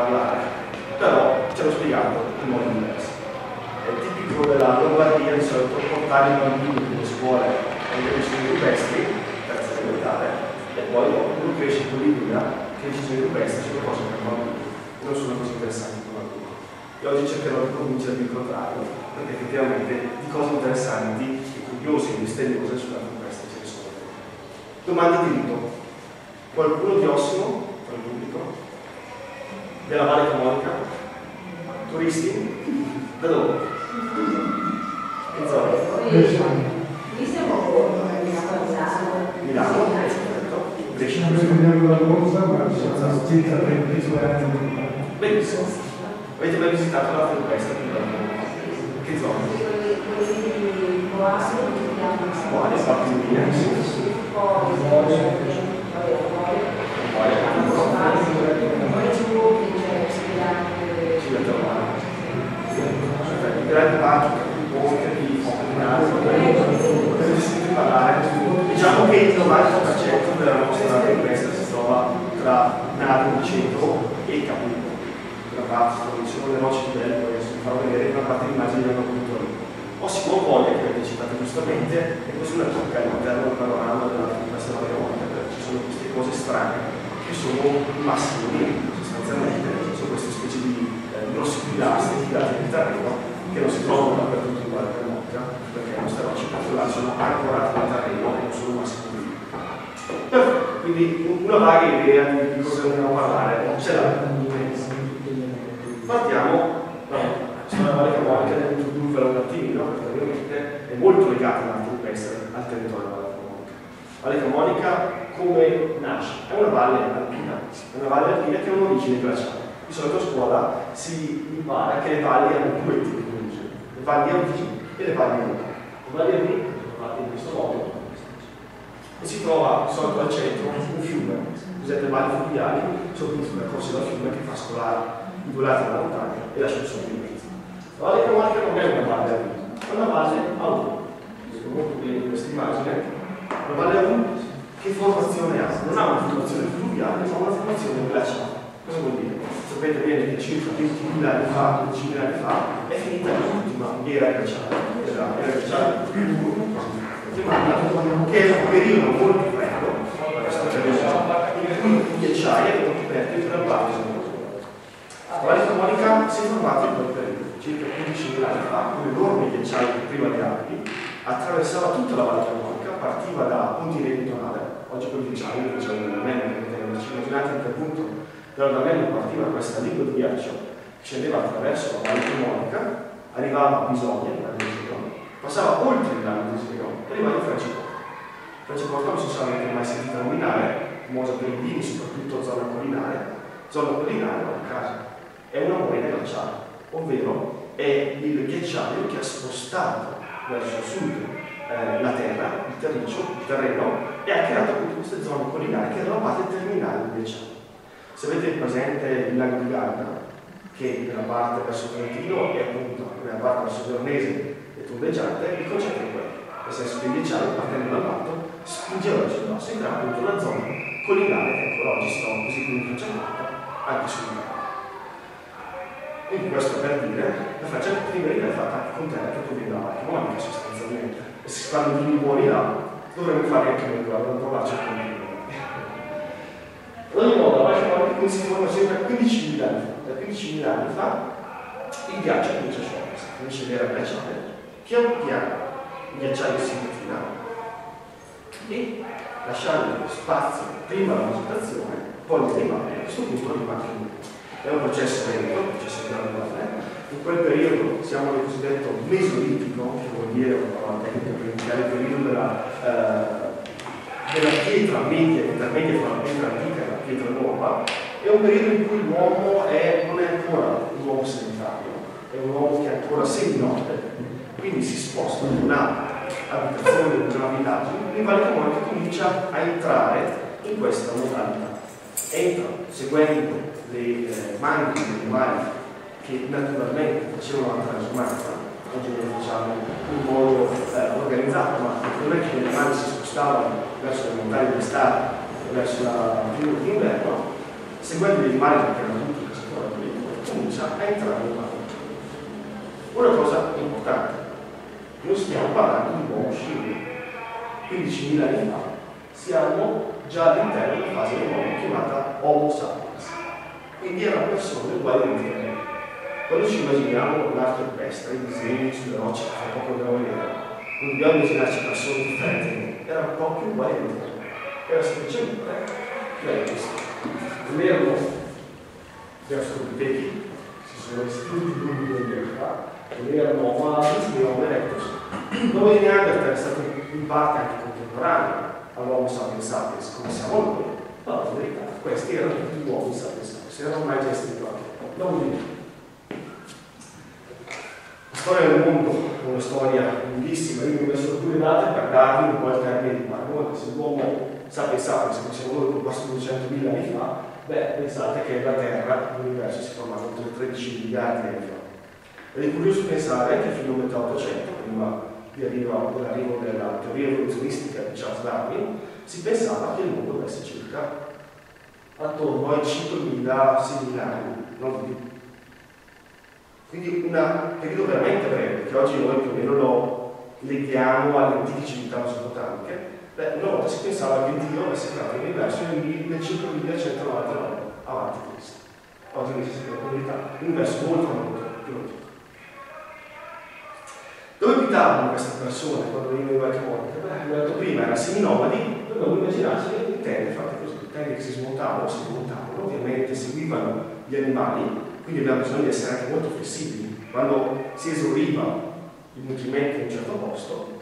parlare, però ce l'ho spiegato in modo diverso. È tipico della Lombardia di solito portare i bambini nelle scuole ai licei rupestri, terza elementare, e poi uno cresce con l'idea che i licei rupestri sono cose per bambini, non sono così interessanti per bambini. E oggi cercherò di convincere il contrario, perché effettivamente di cose interessanti e curiose e misteriose sulla rupestre ce ne sono. Domanda di rito. Qualcuno di Ossimo, tra il pubblico, della Valle Camonica? Turisti? Da dove? Che zona? Milano? Perfetto. Brescia? Benissimo. Avete mai visitato la foresta? Che zona? Quale? Fattoria? Sulla trovare. Perfetto. Grandi parchi, ponte, di potete sentire parlare. Diciamo che il 90% della nostra tempesta si trova tra Nardo di centro e Capullo. Una parte, sono le rocce di Bello, che vi farò vedere una parte di immagini che hanno avuto lì. O si può Voglia, che avete citato giustamente, e questo una tocca all'interno del panorama della tempesta della perché ci sono queste cose strane, che sono massimi, sostanzialmente, sono queste specie di eh, grossi pilastri tirati nel terreno, che non si trovano dappertutto in Valle Camonica, perché nostre rocce particolari sono ancorate nel terreno e non sono massimi. Perfetto, quindi una vaga idea di cosa dobbiamo parlare, ce l'ha. Partiamo sulla Valle Camonica del introdurre un attimino, perché ovviamente è molto legata all'arte rupestre al territorio della Valle Camonica. Valle Camonica come nasce? È una valle alpina, è una valle alpina che ha un'origine glaciale. Di solito a scuola si impara che le valli hanno due tipi di origine, le valli a e le valli a. Le valli a V sono fatte in questo modo, e si trova di solito al centro un fiume. Le valli fluviali? Sono tutti percorsi da fiume che pascola i due lati della montagna e lascia il in mezzo. La Valle Camonica non è una valle a V, è una valle a U. Vedo molto bene questa immagine. La valle a U che formazione ha? Non ha una formazione fluviale, ma una formazione glaciale. Cosa vuol dire? Sapete bene che circa 20.000 anni fa, 15.000 anni fa, è finita l'ultima era glaciale, era glaciale che è un periodo molto freddo, questo periodo, in cui i ghiacciai erano coperti per la parte sopra. La Valle Camonica si è formata in quel periodo, circa 15.000 anni fa, un enorme ghiacciaio prima di Alpi, attraversava tutta la Valle Camonica, partiva da Pontirene Tonale, oggi quel ghiacciaio, il ghiacciaio dell'Armenio, ci immaginate a che punto dall'Armenio partiva questa lingua di ghiaccio, scendeva attraverso la Valle Camonica, arrivava a Bisogna, a passava oltre il lago di Sligo e arrivava in Franciacorta. Franciacorta non si sa neanche mai sentita nominare, Mosa Pellegrini, soprattutto zona collinare, zona collinare non a casa. È una moneta glaciale, ovvero è il ghiacciaio che ha spostato verso il sud eh, la terra, il terriccio, il terreno e ha creato queste zone collinari che erano parte terminale del ghiacciaio. Se avete presente il lago di Garda, che nella parte verso Trentino e appunto nella parte verso Veronese tondeggiante, il concetto è quello. Nel senso che il ghiacciaio partendo dall'alto spingeva verso il e crea appunto una zona collinare che ancora oggi si trova così come Franciacorta, anche sul mare. Quindi questo per dire, la Francia Primerina è fatta anche con terra che proviene dalla Marca sostanzialmente. E se si fanno vini buoni là, dovremmo fare anche noi non provarci a condividere. Ogni modo, la Marca Monica si forma sempre 15.000 anni fa. Da 15.000 anni fa il ghiaccio comincia a sciogliersi, finisce l'era glaciale pian piano il ghiacciaio si infila e lasciando spazio prima alla vegetazione, poi l'animale, a questo punto rimane nudo. È un processo lento, un processo graduale. In quel periodo siamo nel cosiddetto mesolitico, che vuol dire una tecnica per indicare il periodo della, eh, della pietra media, intermedia fra la pietra antica e la pietra nuova, è un periodo in cui l'uomo non è ancora un uomo sedentario, è un uomo che è ancora seminote, quindi si sposta da un'abitazione, da una villaggio, in Valle Camonica comincia a entrare in questa modalità. Entra seguendo le eh, manche degli animali che naturalmente facevano la transumanza, oggi lo facciamo in modo eh, organizzato, ma non è che gli animali si spostavano verso le montagne d'estate, verso la più d'inverno, seguendo gli animali che erano tutti cacciatori comincia a entrare in mano. Una cosa importante, noi stiamo parlando di un uomo scimmio. 15.000 anni fa siamo già all'interno della fase dell'uomo chiamata Homo sapiens. Quindi erano persone uguali a noi. Quando ci immaginiamo l'arte equestre, i disegni sulle rocce che poco a vedere, non dobbiamo immaginarci persone differenti, erano proprio uguali a noi. Era semplicemente questo. Non erano australopitechi, si sono due milioni di anni fa, non erano Homo habilis né Homo erectus. Di Neanderthal è stato in parte anche contemporaneo all'uomo sapiens sapiens, come siamo noi, ma la verità, questi erano tutti uomini sapiens sapiens, erano mai già estinti anche. La storia del mondo è una storia lunghissima, io vi ho messo alcune date per darvi un po' il termine di paragone, se l'uomo sapiens sapiens, come siamo noi quasi 200.000 anni fa, beh, pensate che la Terra, l'universo si è formato oltre 13 miliardi di anni fa. Ed è curioso pensare che fino a metà 800, prima dell'arrivo della teoria evoluzionistica di Charles Darwin, si pensava che il mondo avesse circa attorno ai 5.000-6.000 anni, non di più. Quindi un periodo veramente breve, che oggi noi più o meno lo leghiamo alle antiche civiltà mesopotamiche, beh, una volta si pensava che Dio avesse creato l'universo nel 5199 avanti Cristo. Oggi invece si crede in l'universo molto molto più antico. Dove abitavano queste persone quando venivano in qualche modo? Beh, come ho detto prima, erano seminomadi, dobbiamo immaginarci le tende fatte così, tende che si smontavano, si smontavano, ovviamente seguivano gli animali, quindi abbiamo bisogno di essere anche molto flessibili. Quando si esauriva il nutrimento in un certo posto,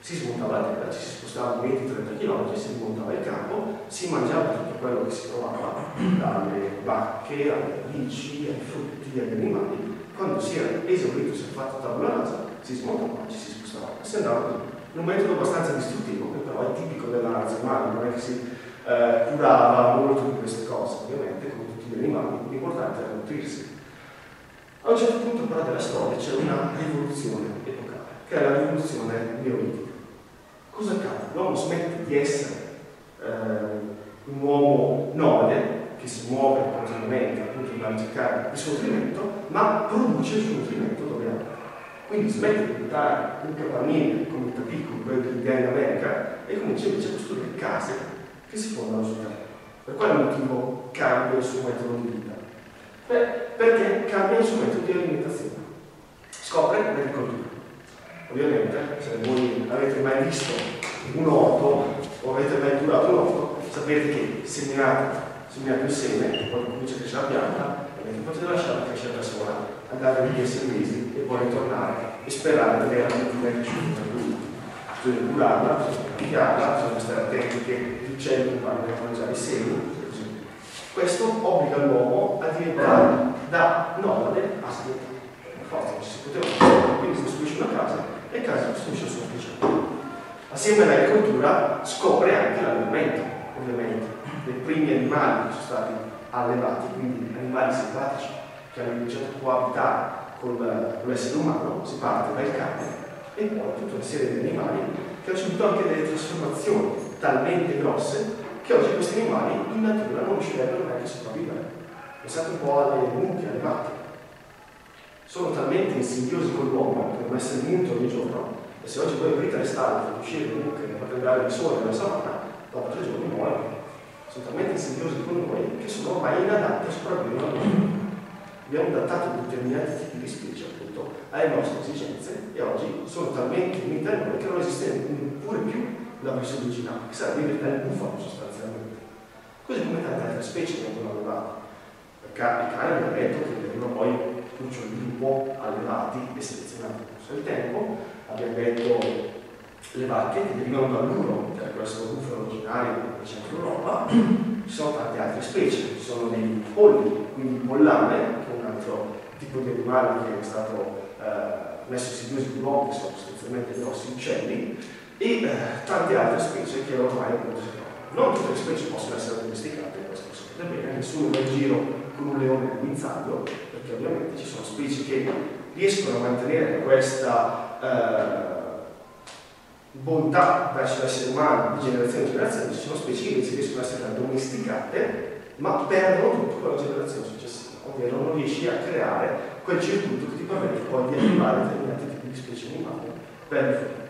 si smontava la terra, ci si spostava 20-30 km, si smontava il campo, si mangiava tutto quello che si trovava, dalle vacche, alle bici, ai frutti, agli animali. Quando si era esaurito, si è fatto tavola rasa, si smontava, ci si spostava. Si andava così. Un metodo abbastanza distruttivo, che però è tipico della razza umana, non è che si eh, curava molto di queste cose, ovviamente, come tutti gli animali, l'importante era nutrirsi. A un certo punto però della storia c'è una rivoluzione epocale, che è la rivoluzione neolitica. Cosa accade? L'uomo smette di essere eh, un uomo nomade, che si muove continuamente appunto per cercare il suo nutrimento, ma produce il suo nutrimento dove ha. Quindi smette di buttare un capannino come un piccolo, quello dell'idea in America, e comincia invece a costruire case che si fondano su terra. Per quale motivo cambia il suo metodo di vita? Beh, perché cambia il suo metodo di alimentazione. Scopre l'agricoltura. Ovviamente, se voi avete mai visto un orto o avete mai curato un orto, sapete che seminate, seminate il seme, quando comincia a crescere la pianta, potete lasciarla crescere da sola, andare via sei mesi e poi ritornare e sperare di avere cultura cresciuta lui. Bisogna curarla, bisogna cambiarla, bisogna stare attenti che gli uccelli non vanno a mangiare i semi, questo obbliga l'uomo a diventare da nomade a sedentario. Forza, non si poteva quindi costruisce una casa e casa costruisce il suo ufficio. Assieme all'agricoltura scopre anche l'allevamento, ovviamente, dei primi animali che sono stati allevati, quindi animali selvatici che hanno cominciato a coabitare con, con l'essere umano, si parte dal cane e poi tutta una serie di animali che hanno subito anche delle trasformazioni talmente grosse che oggi questi animali in natura non riuscirebbero neanche a sopravvivere. Pensate un po' alle mucche, alle vacche. Sono talmente in simbiosi con l'uomo che devono essere munti ogni giorno, e se oggi voi aprite le stalle per uscire le mucche e fate andare il sole nella savana, dopo tre giorni muoiono. Sono talmente in simbiosi con noi che sono ormai inadatte a sopravvivere al nostro Abbiamo adattato determinati tipi di specie appunto alle nostre esigenze e oggi sono talmente unite a noi che non esiste neppure più la versione originale, che sarebbe realtà il bufalo sostanzialmente. Così come tante altre specie vengono allevate. Perché i cani abbiamo detto che vengono poi cuccioli di lupo allevati e selezionati nel corso del tempo. Abbiamo detto le vacche che derivano dall'uro, che era questo bufalo originario del centro Europa. Ci sono tante altre specie, ci sono dei polli, quindi il pollame, che è un altro tipo di animale che è stato eh, messo in con l'uomo, che sono sostanzialmente grossi uccelli, e eh, tante altre specie che ormai appunto si trovano. Non tutte le specie possono essere domesticate, questo lo sapete bene, nessuno va in giro con un leone guinzaglio, perché ovviamente ci sono specie che riescono a mantenere questa eh, bontà verso l'essere umano di generazione in generazione, ci sono specie che invece riescono a essere domesticate, ma perdono tutto con la generazione successiva. vero, non riesci a creare quel circuito che ti permette poi di arrivare a determinati tipi di specie animali per il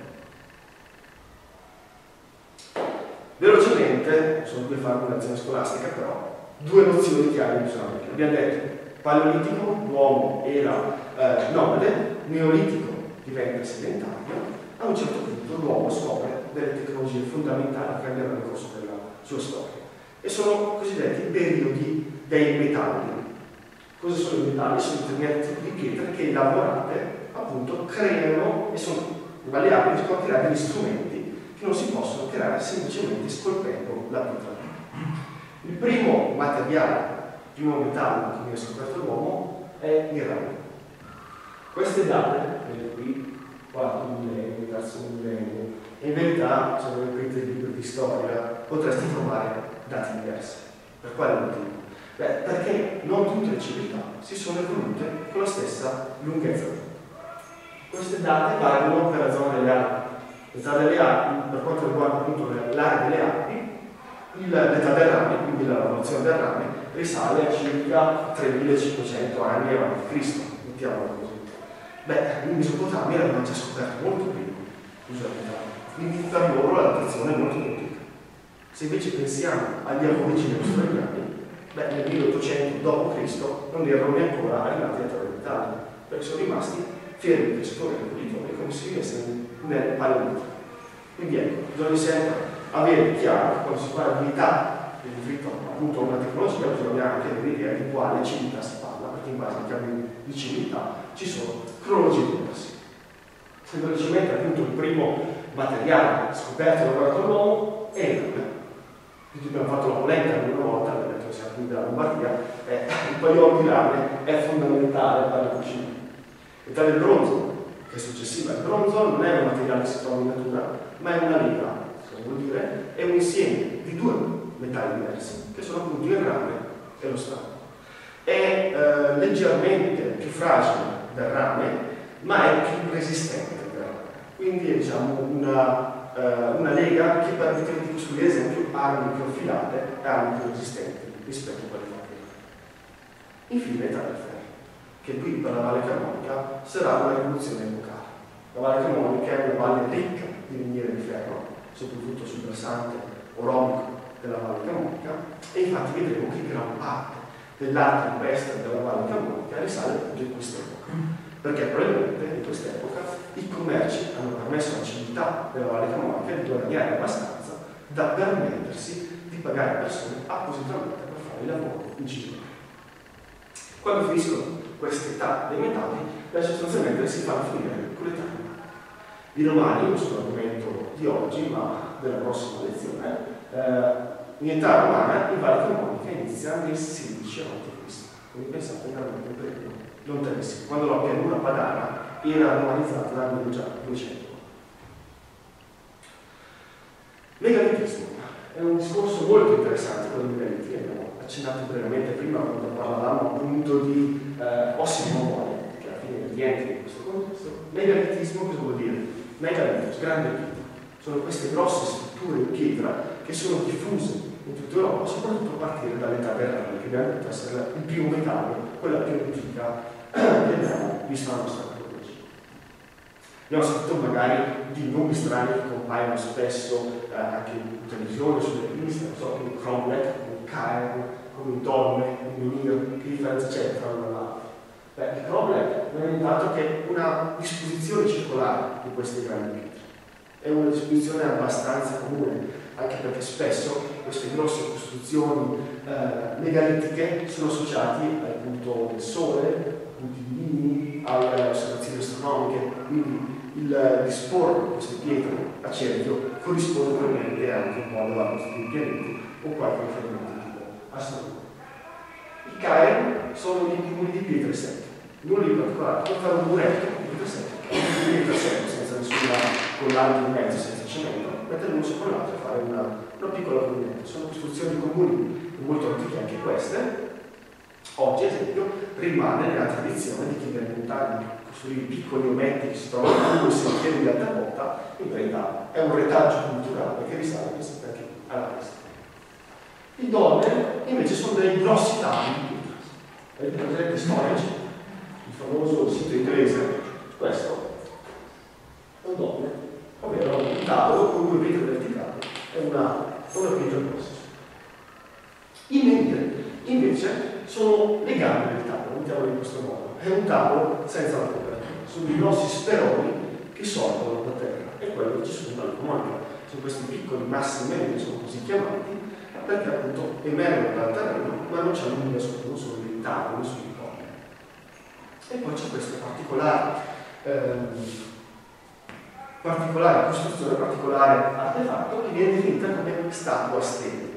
Velocemente, sono fare un'azione scolastica, però due nozioni bisogna avere. Abbiamo detto paleolitico, l'uomo era eh, nomade, neolitico diventa sedentario, a un certo punto l'uomo scopre delle tecnologie fondamentali che cambieranno nel corso della sua storia. E sono cosiddetti periodi dei metalli. Cosa sono i metalli? Sono determinati tipi di pietre che lavorate appunto creano e sono si può creare degli strumenti che non si possono creare semplicemente scolpendo la pietra. Il primo materiale il primo metallo che viene scoperto l'uomo è il rame. Queste date, vedete qui, quarto millennio, terzo millennio, in verità, se voi aprite il libro di storia, potreste trovare dati diversi. Per quale motivo? Beh, perché non tutte le civiltà si sono evolute con la stessa lunghezza. Queste date valgono per la zona delle Alpi. L'età delle Alpi, per quanto riguarda appunto l'area delle Alpi, l'età del rame, quindi la lavorazione del rame, risale a circa 3500 anni avanti Cristo, mettiamolo così. Beh, in Mesopotamia l'avevano già scoperto molto prima, quindi per loro la datazione è molto antica. Se invece pensiamo agli aborigini australiani, beh, nel 1800 d.C. non erano neanche arrivati a d'Italia, perché sono rimasti fermi pescatori agricoltori come se vivessero nel paleolitico. Quindi ecco, bisogna sempre avere chiaro quando si parla di età riferito appunto a una tecnologia bisogna anche avere idea di quale civiltà si parla, perché in base ai cambi di civiltà ci sono cronologie diverse. Se velocemente appunto il primo materiale scoperto e lavorato dall'uomo è rame. Quindi abbiamo fatto la polenta una volta, abbiamo detto che siamo qui dalla Lombardia, eh, il pagliolo di rame è fondamentale per la cucina. L'età del bronzo, che è successiva al bronzo, non è un materiale che si trova in natura, ma è una lega, vuol dire, è un insieme di due metalli diversi, che sono appunto il rame e lo strato. È eh, leggermente più fragile del rame, ma è più resistente del rame. Quindi è diciamo, una, eh, una lega che permette di costruire, ad armi più affilate e armi più resistenti rispetto a quelle fatte. Infine, del ferro, che qui per la Valle Carmonica sarà una rivoluzione epocale. La Valle Carmonica è una valle ricca di miniere di ferro, soprattutto sul versante oromico della Valle Camonica e infatti vedremo che gran parte dell'arte rupestre della Valle Camonica risale appunto in quest'epoca perché probabilmente in quest'epoca i commerci hanno permesso alla civiltà della Valle Camonica di guadagnare abbastanza da permettersi di pagare persone appositamente per fare il lavoro in città. Quando finiscono queste età dei metalli, beh, sostanzialmente si fanno finire con l'età I romani, non sono argomento di oggi, ma della prossima lezione, eh, in età romana il Valle Camonica inizia nel 16 a.C. Quindi pensate veramente periodo lontanissimo, quando la pianura padana era romanizzata dal 1200. Megalitismo è un discorso molto interessante quello dei megaliti, abbiamo accennato brevemente prima quando parlavamo appunto di eh, ossi mongoli, che alla fine rientra in questo contesto. Megalitismo cosa vuol dire? Megalitos, grande pietra. Sono queste grosse strutture in pietra che sono diffuse in tutta Europa, soprattutto a partire dall'età rame, che abbiamo detto essere il primo metallo, quella più antica che abbiamo visto nella nostra archeologia. Abbiamo sentito magari di nomi strani che compaiono spesso eh, anche in televisione, sulle riviste, non so, come Cromlech, come Cairn, come Donne, come Menhir, che differenza c'è tra uno e l'altro? Beh, il non è nient'altro che una disposizione circolare di queste grandi pietre. È una disposizione abbastanza comune, anche perché spesso queste grosse costruzioni eh, megalitiche sono associate al punto del sole, ai punti divini, alle osservazioni astronomiche, quindi il disporre queste pietre a cerchio corrisponde probabilmente anche un po' alla dei pianeti o qualche riferimento astronomico. I Cairn sono dei cumuli di pietre secche, nulla di particolare, può fare un muretto di pietre secche, di pietre secche senza nessuna collante in mezzo senza cemento, mettere uno sopra l'altro e fare una, una piccola colonnetta. Sono costruzioni comuni, molto antiche anche queste. Oggi, ad esempio, rimane nella tradizione di chi viene montare costruire piccoli ometti che si trovano in due sentieri di alta volta, in verità è un retaggio culturale che risale anche alla Cristo. I donne invece sono dei grossi tavoli di pietra. Avete Storage, il famoso sito inglese? Questo è un doppio, ovvero un tavolo con due pietre verticali e una, una pietra grossa. I membri invece sono le gambe del tavolo, mettiamolo in questo modo. È un tavolo senza la copertura, sono i grossi speroni che sorgono da terra e quello ci sono dalla comunità. Sono questi piccoli massi membri, sono così chiamati, perché appunto emergono dal terreno ma non c'è nulla sotto, non sono dei tavoli sui corpi. E poi c'è questa particolare, ehm, particolare costruzione, particolare artefatto che viene definita come statua stele.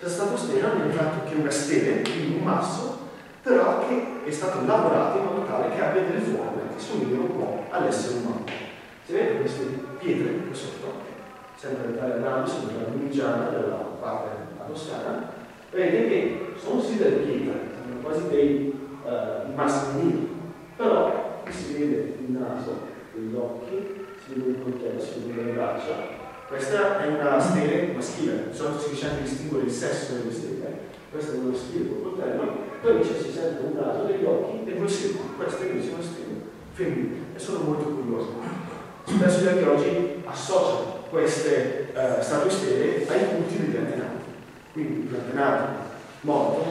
Questa statua stele non è altro che una stele, quindi un masso, però che è stato lavorato in modo tale che abbia delle forme che somigliano un po' all'essere umano. Si vede queste pietre qui sotto, sempre l'Italia grande, sempre la Lunigiana della parte toscana, vede che sono sì delle pietre, sono quasi dei uh, massimini, però qui si vede il naso, gli occhi, si vede il coltello, si vede le braccia. Questa è una stele maschile, di solito si riesce anche a distinguere il sesso delle stele. Questa è una stele col coltello, poi invece si sente un naso, degli occhi e due sedi. Queste invece sono stele femminili e sono molto curiose. Spesso gli archeologi associano queste uh, statue stele ai punti degli antenati. Quindi l'antenato morto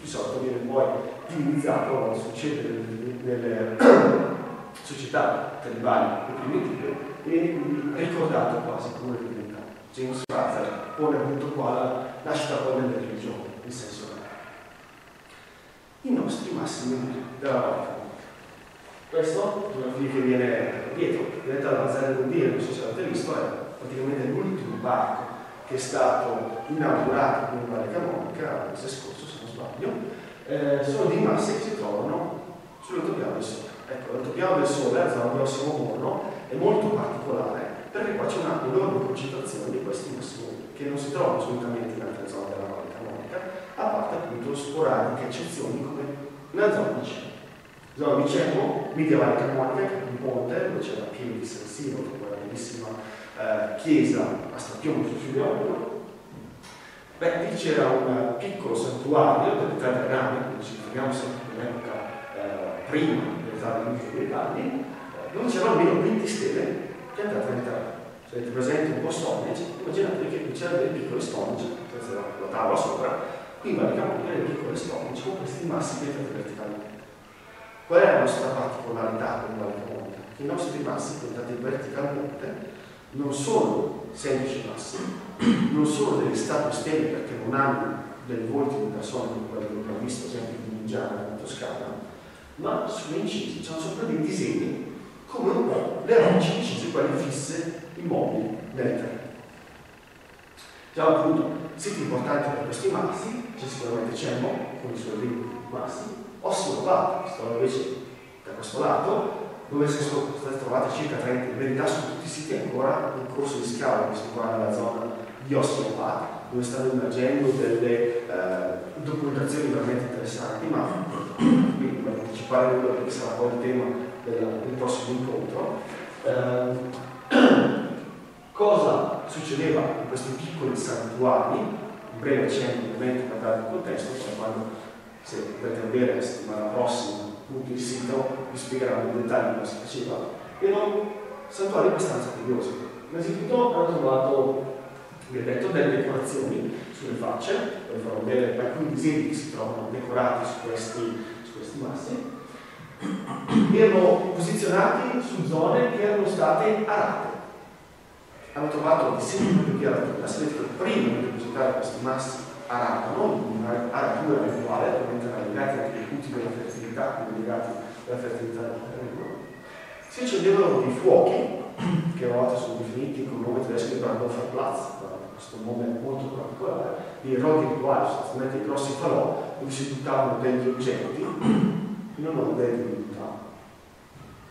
di solito viene poi divinizzato, come succede nelle società tribali e primitive, e ricordato quasi come divinità. James Ratzer pone appunto qua la nascita poi delle religioni, in senso. I nostri massimi della volta. Questo una figlia che viene dietro, diventa la Bazzella Gondire, non so se l'avete visto, è praticamente l'ultimo barco che è stato inaugurato con una Camonica il mese scorso, se non sbaglio, eh, sono dei massi che si trovano sull'autopiano del Sole. Ecco, l'autopiano del Sole, la zona siamo Morno, è molto particolare perché qua c'è una enorme concentrazione di questi massoni che non si trovano solitamente in altre zone della Valle Camonica, a parte appunto sporadiche eccezioni come nella zona di Cemo. Zona di Cemo, medievale camonica, che è un ponte dove c'è la pieve di San Siro, quella bellissima eh, chiesa a Stappione sul fiume Beh, lì c'era un piccolo santuario delle tre Dragane, come ci troviamo sempre in epoca eh, prima dell'età dei Dalli, dove c'erano almeno 20 stelle piantate nel terreno. Se avete presente un po' Stonehenge, immaginate che qui c'erano delle piccole Stonehenge, questa era la tavola sopra, qui praticamente delle piccole Stonehenge con questi massi piantati verticalmente. Qual è la nostra particolarità con la Monte? Che i nostri massi piantati verticalmente non sono semplici massi, non sono delle statue stelle perché non hanno dei volti di persone come quelli che abbiamo visto, ad esempio in Indiana, in Toscana, ma sono incisi, c'è sopra dei disegni come un po' le rocce incise, quelle fisse, immobili nel terreno. Già appunto, siti importanti per questi massi, c'è sicuramente Cemmo, con i suoi 20 massi, Ossimo Vato, sto invece da questo lato, dove sono state trovate circa 30, in verità sono tutti siti ancora in corso di scavo, questo qua nella zona di Ossimo Vato, dove stanno emergendo delle eh, documentazioni veramente interessanti, ma quindi per anticipare quello che sarà poi il tema del, del prossimo incontro. Eh, cosa succedeva in questi piccoli santuari, in breve cenno ovviamente per dare il contesto, poi quando se dovete vedere la settimana prossima appunto il sito vi spiegheranno in dettaglio cosa si faceva, erano santuari abbastanza curiosi. Innanzitutto hanno trovato, vi ho detto, delle decorazioni sulle facce, poi farò vedere alcuni disegni che si trovano decorati su questi, su questi massi, erano posizionati su zone che erano state arate. Hanno trovato dei segni di aratura, si vede che prima di depositare questi massi aratano, un'aratura rituale, ovviamente erano legati anche ai punti della fertilità, quindi legati alla fertilità del terreno. Si accendevano dei fuochi, che a volte sono definiti con il nome tedesco di Brandhofer Platz, questo nome molto particolare, di roghi rituali, sostanzialmente dei grossi falò, dove si buttavano degli oggetti in onore delle divinità.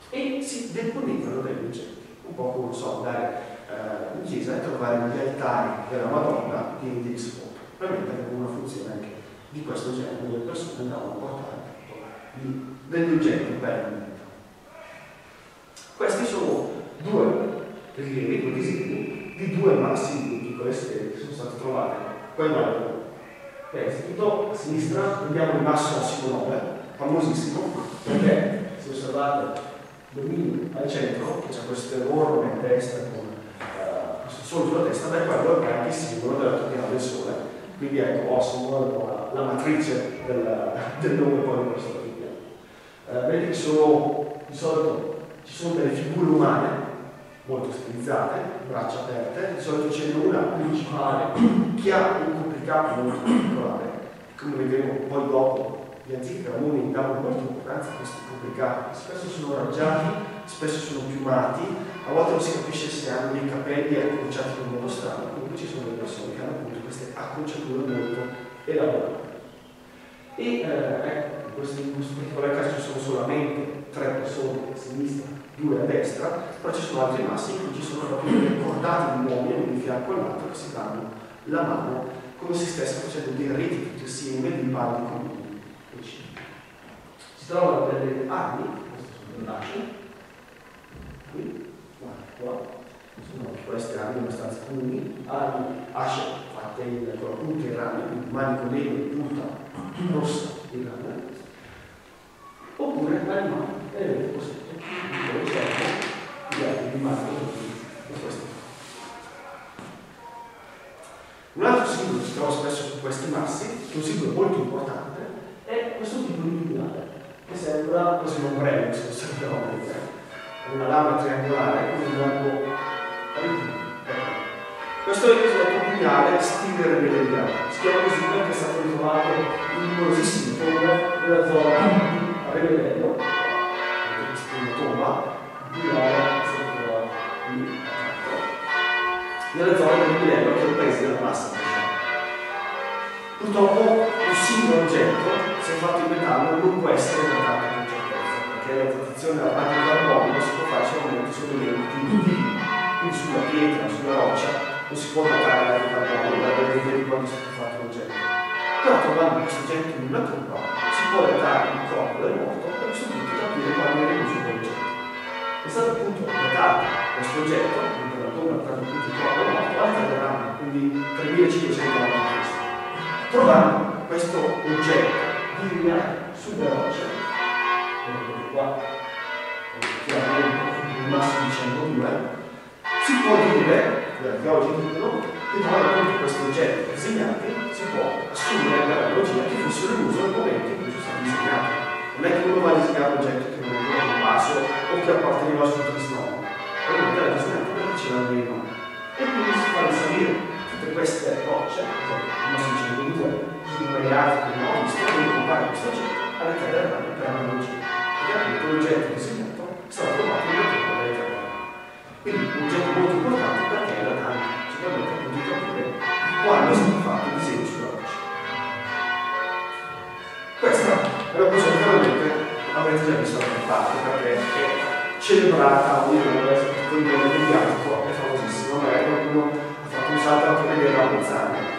E si deponevano degli oggetti, un po' come, non so, andare eh, in chiesa e trovare gli altari della Madonna pieni di aveva una funzione anche di questo genere, dove le persone andavano a portare degli oggetti per l'umanità. Questi sono due rilievi, due disegni di due massi di piccole stelle che sono state trovate in Valle Beh, innanzitutto a sinistra vediamo il masso Ossimo 9, famosissimo, perché se osservate dominio al centro, che c'è questo enorme testa con questo sole sulla testa, beh, quello è anche il simbolo della toccata del sole. Quindi ecco, Osmo la, la matrice del, del nome poi di questo video. Uh, vedete che sono, di solito ci sono delle figure umane molto stilizzate, braccia aperte, di solito c'è una principale che ha un complicato molto particolare, come vedremo poi dopo gli antichi gramoni davano molta importanza a questi complicati, spesso sono raggiati, spesso sono piumati, a volte non si capisce se hanno dei capelli acconciati in modo strano, comunque ci sono delle persone che hanno appunto acconciature molto elaborate. E eh, ecco, in questo, in questo particolare caso ci sono solamente tre persone a sinistra, due a destra, però ci sono altri massi in cui ci sono proprio delle cordate di uomini di fianco all'altro che si danno la mano come se stessero facendo dei riti tutti assieme di balli comuni. Si trovano delle armi, queste sono le braccia, qui, qua, qua, sono queste armi abbastanza comuni, armi, asce fatte in, con punta in rame, quindi manico nero e punta rossa in rame, oppure animali, e vedete così, dove servono gli animali di questo. Un altro simbolo che si trova spesso su questi massi, che è un simbolo molto importante, è questo tipo di luminare, che sembra quasi un ombrello, se lo sappiamo È una lama triangolare con un largo è il luminare stile remediale. Si chiama così perché è stato ritrovato in numerosissimi tombe nella zona di Remedello, una tomba, di Lara, è lì nella zona di Remedello, che è il paese della massa. Purtroppo un singolo oggetto, se fatto in metallo, non può essere datato con certezza, perché la datazione anche carbonio si può fare solamente su elementi quindi sulla pietra, sulla roccia, non si può datare la carbonio per vedere di quando è stato fatto l'oggetto. Però trovando questo oggetto in una tomba, si può datare il corpo del morto e punto capire quando viene uso quell'oggetto. È stato appunto datato questo oggetto, appunto la tomba dato appunto il corpo del morto, alta grana, quindi 3500 anni fa trovando questo oggetto di lineare sulle rocce, vedete qua, chiaramente il massimo di 102, si può dire, gli archeologi dicono, che trovando appunto questi oggetti disegnati si può assumere dall'archeologia che fossero in uso nel momento in cui sono stati disegnati. Non è che uno va a disegnare un oggetto che non è comparso o che apparteneva a tutti i snob, ovviamente l'ha disegnato perché ce l'aveva. E quindi si fa risalire tutte queste rocce, il nostro 102, invariati di nuovo, si può compare questo oggetto alla terra per analogia. Perché appunto l'oggetto disegnato stato trovato Quindi un oggetto molto importante perché era tanto, ci permette appunto di capire quando è stato fatto il disegno sulla roccia. Questa è una cosa che veramente avrete già visto da una parte perché è celebrata ovviamente, soprattutto in quello del bianco, è famosissimo, magari qualcuno ha fatto un salto anche per vedere la Bolzani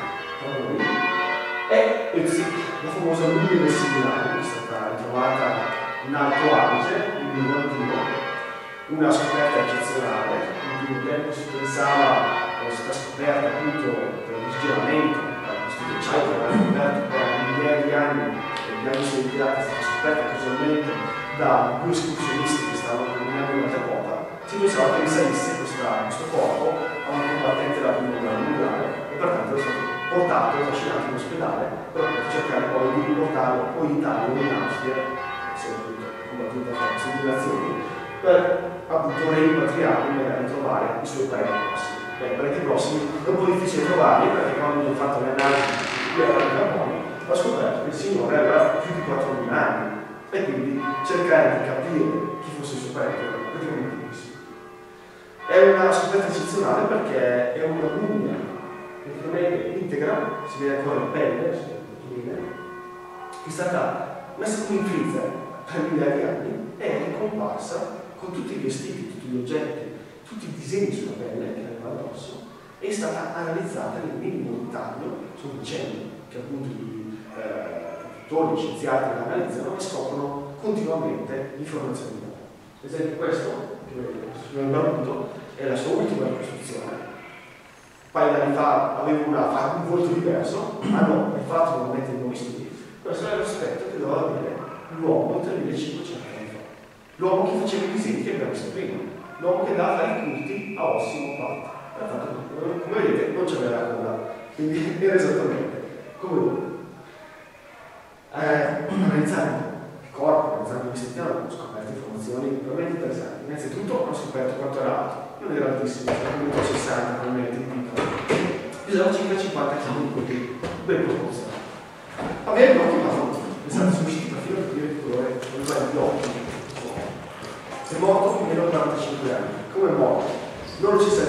è la famosa Lumine del Seminario, che è stata ritrovata in Alto Adige, in Guantino, una scoperta eccezionale, in cui un tempo si pensava che stata scoperta appunto per il giramento, questo ghiacciaio che aveva scoperto per migliaia di anni, negli anni 60 è stata scoperta casualmente da due escursionisti che stavano camminando in una quota, si pensava che risalisse questo corpo a un combattente della prima guerra mondiale e pertanto è stato portato e trascinato in ospedale per cercare poi di riportarlo o in Italia o in Austria, se appunto combattuto da queste nazioni, per appunto reimpatriarlo e magari trovare i suoi parenti prossimi. I parenti prossimi è un po' difficile trovarli perché quando ho fatto le analisi di carbonio ho scoperto che il signore aveva più di 4.000 anni e quindi cercare di capire chi fosse il suo parente era praticamente impossibile. È una scoperta eccezionale perché è una mummia praticamente integra, si vede ancora la pelle, che è stata messa qui in freezer per migliaia di anni e è comparsa con tutti i vestiti, tutti gli oggetti, tutti i disegni sulla pelle che aveva addosso è stata analizzata nel minimo dettaglio, sono decenni che appunto gli eh, dottori, scienziati la analizzano e scoprono continuamente informazioni nuove. Ad esempio questo, che signor Barbuto, è la sua ultima ricostruzione un paio di anni fa avevo una, un volto diverso, hanno ah, fatto nuovamente nuovi studi. Questo è l'aspetto che doveva avere l'uomo 3500 anni fa. L'uomo che faceva i disegni che abbiamo visto prima, l'uomo che andava a fare i culti a ossi montati. Pertanto, come vedete, non c'aveva la coda, quindi era esattamente come lui. Eh, analizzando il corpo, analizzando il sentiero, abbiamo scoperto informazioni veramente interessanti. Innanzitutto hanno scoperto quanto era alto, non era altissimo, era 1,60 probabilmente in piccolo. Pesava circa 50 kg, ben proporzionato. Aveva gli occhi marroni, pensate, sono usciti fino a il colore, aveva gli occhi. È morto più o meno 45 anni. Come è morto? Non lo si sa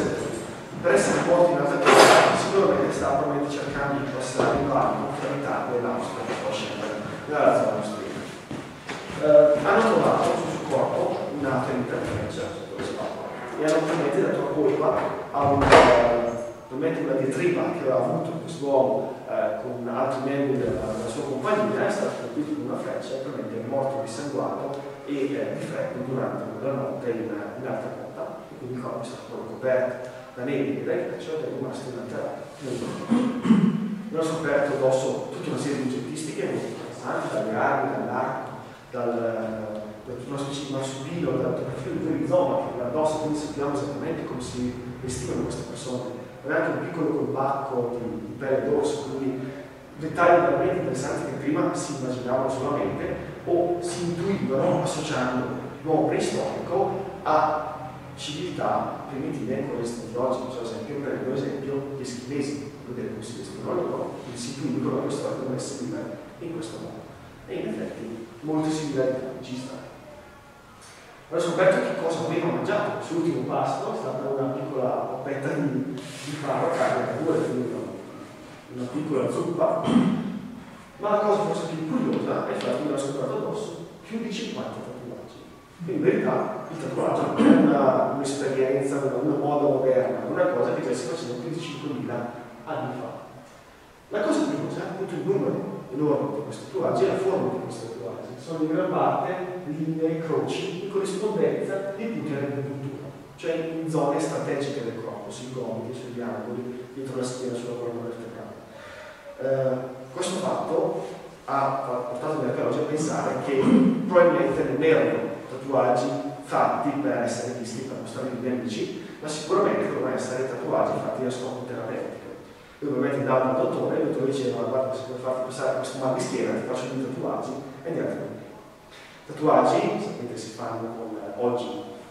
Per essere morto in alta terra, sicuramente stava probabilmente cercando di passare in barco per l'Italia dell'Austria, o scendere nella zona austriaca. Eh, hanno trovato sul suo corpo una ferita di freccia e hanno probabilmente dato la colpa a una, probabilmente una diatriba che aveva avuto questo uomo eh, con altri membri della, della, sua compagnia, è stato colpito con una freccia e probabilmente è morto dissanguato e eh, di freddo durante la notte in, in alta quota e quindi il corpo è stato coperto da neve e dai freccia ed è rimasto inalterato. Abbiamo scoperto addosso tutta una serie di oggettistiche molto interessanti, dalle armi, dall'arco, dal, da una specie di marsupino, dal profilo di rizoma che addosso, quindi sappiamo esattamente come si vestivano queste persone. Aveva anche un piccolo colbacco di, di pelle d'orso, quindi dettagli veramente interessanti che prima si immaginavano solamente o si intuivano associando l'uomo preistorico a civiltà primitive come esistenti oggi. Per esempio, prendo l'esempio gli eschimesi, vedete come si vestivano loro, si intuivono la loro storia come essere in questo modo. E in effetti molte similarità ci stanno. Ho scoperto che cosa aveva mangiato. Il suo ultimo pasto è stata una piccola poppetta di, di faro, carne due, quindi una, piccola zuppa. Ma la cosa forse più curiosa è il fatto che mi ha scoperto addosso più di 50 tatuaggi. In verità il tatuaggio non è una, un'esperienza, una, una moda moderna, è una cosa che già si faceva più di 5.000 anni fa. La cosa curiosa è appunto il numero enorme di questi tatuaggi e la forma di questi tatuaggi. Sono in gran parte linee e croci in corrispondenza di punti dell'agricoltura, cioè in zone strategiche del corpo, sui gomiti, sugli angoli, dietro la schiena, sulla colonna vertebrale. Eh, questo fatto ha portato archeologi a pensare che probabilmente non erano tatuaggi fatti per essere visti per mostrare gli nemici, ma sicuramente dovevano essere tatuaggi fatti a scopo terapeutico. Lui ovviamente andava dal dottore e il dottore diceva guarda se vuoi farti passare questo mal di schiena ti faccio dei tatuaggi e andiamo me. Tatuaggi, sapete, si fanno con, oggi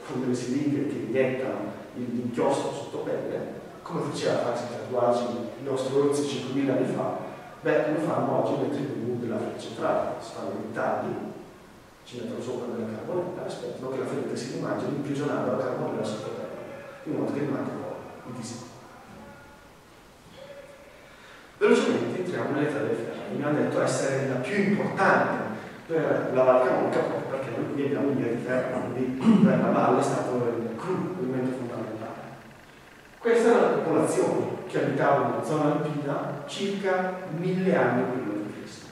con delle siringhe che iniettano l'inchiostro sotto pelle, come faceva a farsi i tatuaggi i nostri orzi 5.000 anni fa, beh, come fanno oggi le tribù dell'Africa centrale, si fanno dei tagli, ci mettono sopra della carbonella, aspettano che la ferita si rimangi imprigionando la carbonella sotto pelle, in modo che rimanga un po' il disegno. Velocemente entriamo nell'età del ferro. Mi hanno detto essere la più importante per la Val Camonica proprio perché noi abbiamo il di ferro, quindi la valle è stato il cru, elemento fondamentale. Questa era la popolazione che abitava nella zona alpina circa mille anni prima di Cristo.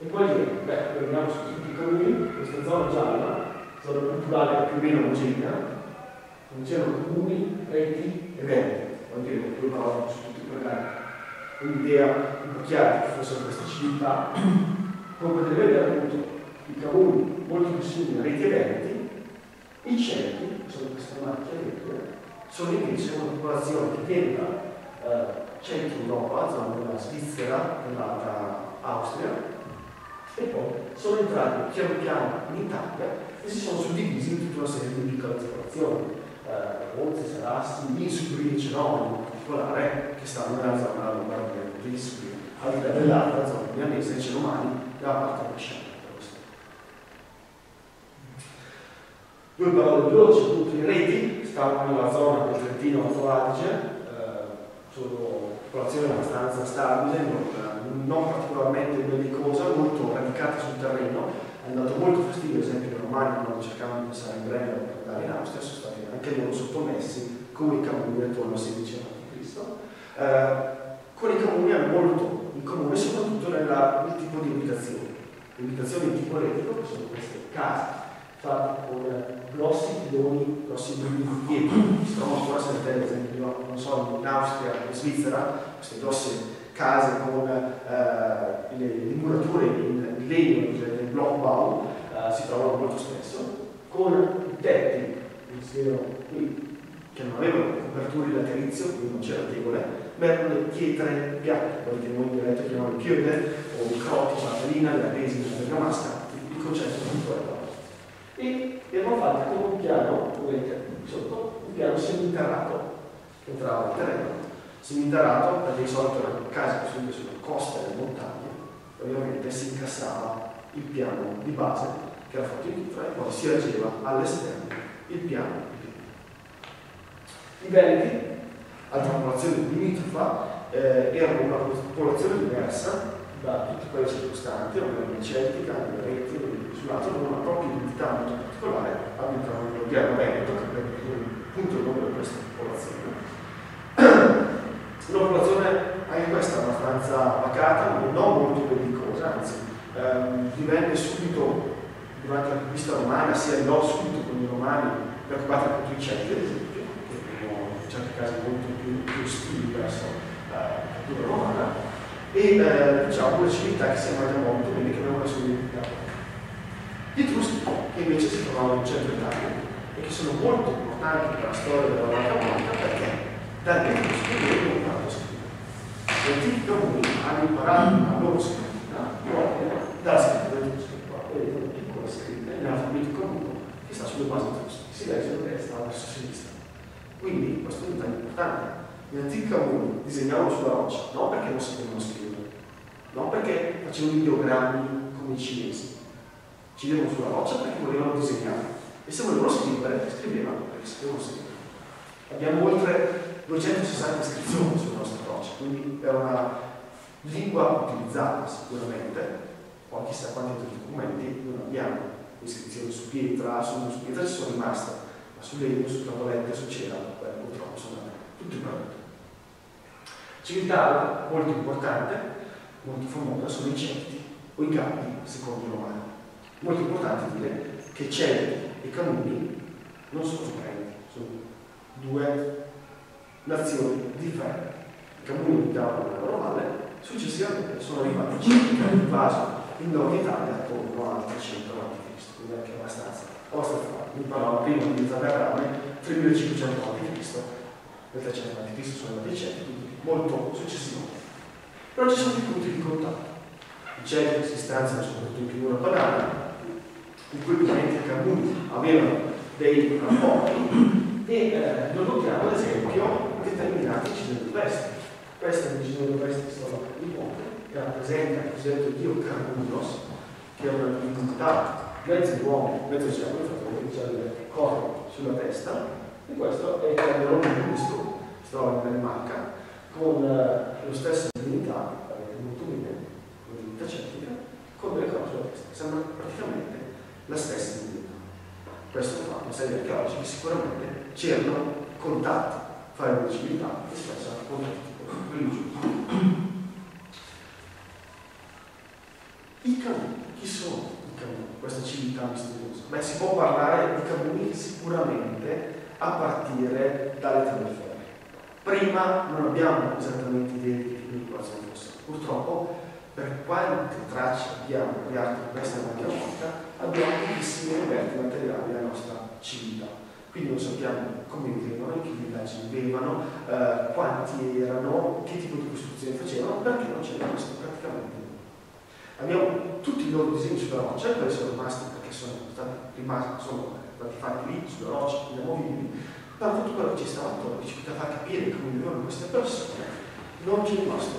E quali erano? Beh, torniamo su tutti i comuni, questa zona gialla, zona culturale più o meno omogenea, non c'erano comuni, reti e verde, vuol dire due parole su tutti i programmi un'idea un po' chiara che fossero queste civiltà, come potete vedere appunto i cavoli molto più simili a reti eventi, i Celti, che sono queste macchie retro, sono invece una popolazione che eh, centro Europa, zona della Svizzera, dell'alta Austria, e poi sono entrati piano piano in Italia e si sono suddivisi in tutta una serie di piccole popolazioni, eh, Monte, Sarassi, Insubri, Cenoni in particolare, che stanno nella zona Lombardia, Insubri, al di là dell'altra zona milanese, e Cenomani, dalla parte bresciana. Due parole veloci, appunto i reti stavano nella zona del Trentino Alto Adige, eh, sono popolazione abbastanza stabile, non, non particolarmente bellicosa, molto radicata sul terreno, è andato molto fastidio, ad esempio, i romani quando cercavano di passare in Brennero per andare in Austria, sono stati anche loro sottomessi come i comuni attorno al 16 a.C. Eh, con i comuni hanno molto in comune, soprattutto nel tipo di abitazioni. Di tipo retico, che sono queste case fatte con grossi piloni, grossi piloni di pietra, si trovano ancora sempre, ad esempio, non so, in Austria, in Svizzera, queste grosse case con eh, le, le, murature in legno, cioè del block bow, uh, si trovano molto spesso, con tetti, si vedono qui, che non avevano coperture laterizio, quindi non c'erano tegole, ma erano le pietre piatte, quelle che noi in dialetto chiamiamo le piede o i crocchi, la farina, le resi, la bergamasca, il concetto di quello. E erano fatti con un piano, vedete sotto, un piano seminterrato che entrava nel terreno. Seminterrato perché di solito erano case costruite sulla costa delle montagne, ovviamente si incassava il piano di base che era fatto in pietra e poi si reggeva all'esterno il piano i Veneti, altra popolazione limitrofa, eh, erano una popolazione diversa da tutte quelle circostanti, ovvero celtica, reti, sull'altro, con una propria identità molto particolare, abitano nell'odierno Veneto, che è il nome di questa popolazione. Una popolazione anche questa abbastanza pacata, non molto bellicosa, anzi ehm, divenne subito, durante la conquista romana, si andò subito con i romani preoccupati contro i celti, certi casi molto più, più ostili verso la cultura romana, e eh, diciamo una civiltà che si amava molto bene, che aveva una sua identità. Gli Etruschi, che invece si trovavano in centro Italia e che sono molto importanti per la storia della Valle Camonica perché dagli Etruschi vengono imparato a scrivere. Gli antichi comuni hanno imparato la loro scrittura proprio dalla scrittura etrusca. Vedete una piccola scritta nell'alfabeto comune che sta sulle basi etrusche. Si legge da destra verso sinistra. Quindi questo è un dettaglio importante. Gli antichi comuni disegnavano sulla roccia, non perché non sapevano scrivere, non perché facevano ideogrammi come i cinesi. Scrivevano sulla roccia perché volevano disegnare. E se volevano scrivere, scrivevano perché sapevano scrivere. Abbiamo oltre 260 iscrizioni sulla nostra roccia, quindi è una lingua utilizzata sicuramente, poi chissà quanti altri documenti non abbiamo iscrizioni su pietra, su, su pietra ci sono rimaste ma su legno, su tavolette, su cera, beh, purtroppo sono tutti pronti. Civiltà molto importante, molto famosa, sono i Celti o i Gatti, secondo i romani. Molto importante dire che Celti e Camuni non sono parenti, sono due nazioni differenti. Camuni abitavano nella loro valle, successivamente sono arrivati hanno invaso il nord Italia attorno al 300 a.C., quindi anche abbastanza Ostrafà, mi parlava prima di Zagarrame, 3500 a.C., nel 300 a.C. sono andati i Celti, quindi molto successivamente. Però ci sono dei punti di contatto. I Celti si stanziano soprattutto in pianura padana, in cui ovviamente i Camuni avevano dei rapporti e eh, noi notiamo ad esempio determinati vesti. Questo è di vesti che stava di ponte, che rappresenta il cosiddetto dio Carmunos, che è una divinità mezzo uomo, mezzo cielo, infatti c'è il corpo sulla testa, e questo è il calderone di Cristo, si trova in Danimarca, con eh, lo stesso divinità, avete molto bene, con divinità celtica, con delle cose sulla testa. Sembra praticamente la stessa divinità. Questo fa una serie di archeologi che sicuramente c'erano contatti fra le due civiltà e spesso contatti religiosi. I canoni, chi sono? questa civiltà misteriosa? Beh, si può parlare di Camuni sicuramente a partire dall'età del ferro. Prima non abbiamo esattamente idea di che popolazione fosse. Purtroppo, per quante tracce abbiamo di arte questa volta, abbiamo pochissimi reperti materiali della nostra civiltà. Quindi non sappiamo come vivevano, in che villaggi vivevano, eh, quanti erano, che tipo di costruzioni facevano, perché non c'era questo praticamente Abbiamo tutti i loro disegni sulla roccia, quelli sono rimasti perché sono stati, rimasti, sono stati fatti lì sulla roccia, inamovibili, ma tutto quello che ci stava attorno, che ci poteva far capire come vivevano queste persone, non ci è rimasto.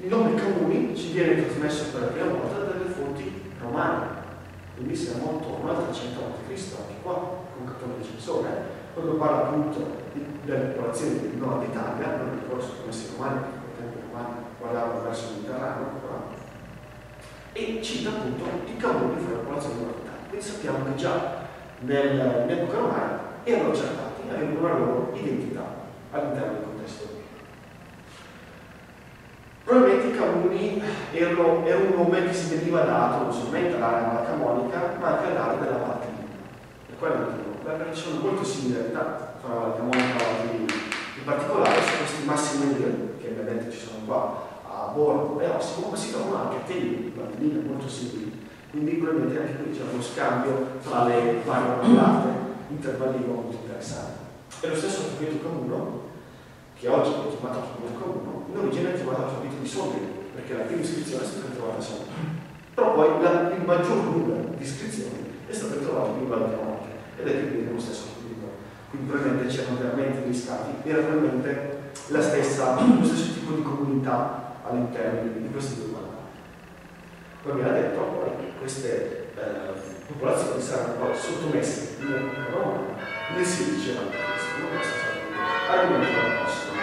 Il nome Camuni ci viene trasmesso per la prima volta dalle romane, quindi siamo attorno al 300 a.C., anche qua, con Catone Censore, quando parla appunto delle popolazioni del nord Italia, non ricordo se come si romani, perché i romani guardavano verso il Mediterraneo, e cita appunto i cavoli fra la popolazione mortale. Quindi sappiamo che già nell'epoca romana erano accertati, avevano una loro identità all'interno del contesto europeo. Probabilmente Camuni era un nome che si veniva dato non solamente all'area camonica, ma anche all'area della Valle E quello è il motivo, perché ci sono molte similarità tra la Camonica e la Valle In particolare su questi massimi che ovviamente ci sono qua a Borgo e Ossimo, ma si trovano anche teli, Valtellina molto simili, Quindi probabilmente anche qui c'è uno scambio tra le varie vallate intervallivo molto interessante. E lo stesso alfabeto comune, che oggi è chiamato alfabeto comune, in origine è chiamato alfabeto di soldi, perché la prima iscrizione è stata trovata sempre. Però poi la, il maggior numero di iscrizioni è stato trovato in Valle Camonica ed è quindi lo stesso alfabeto. Quindi probabilmente c'erano veramente degli stati, era probabilmente stessa, lo stesso tipo di comunità all'interno di, questi due vallate. Come ha detto, poi queste eh, popolazioni saranno poi sottomesse in Roma nel 16 a.C. Questo della prossima.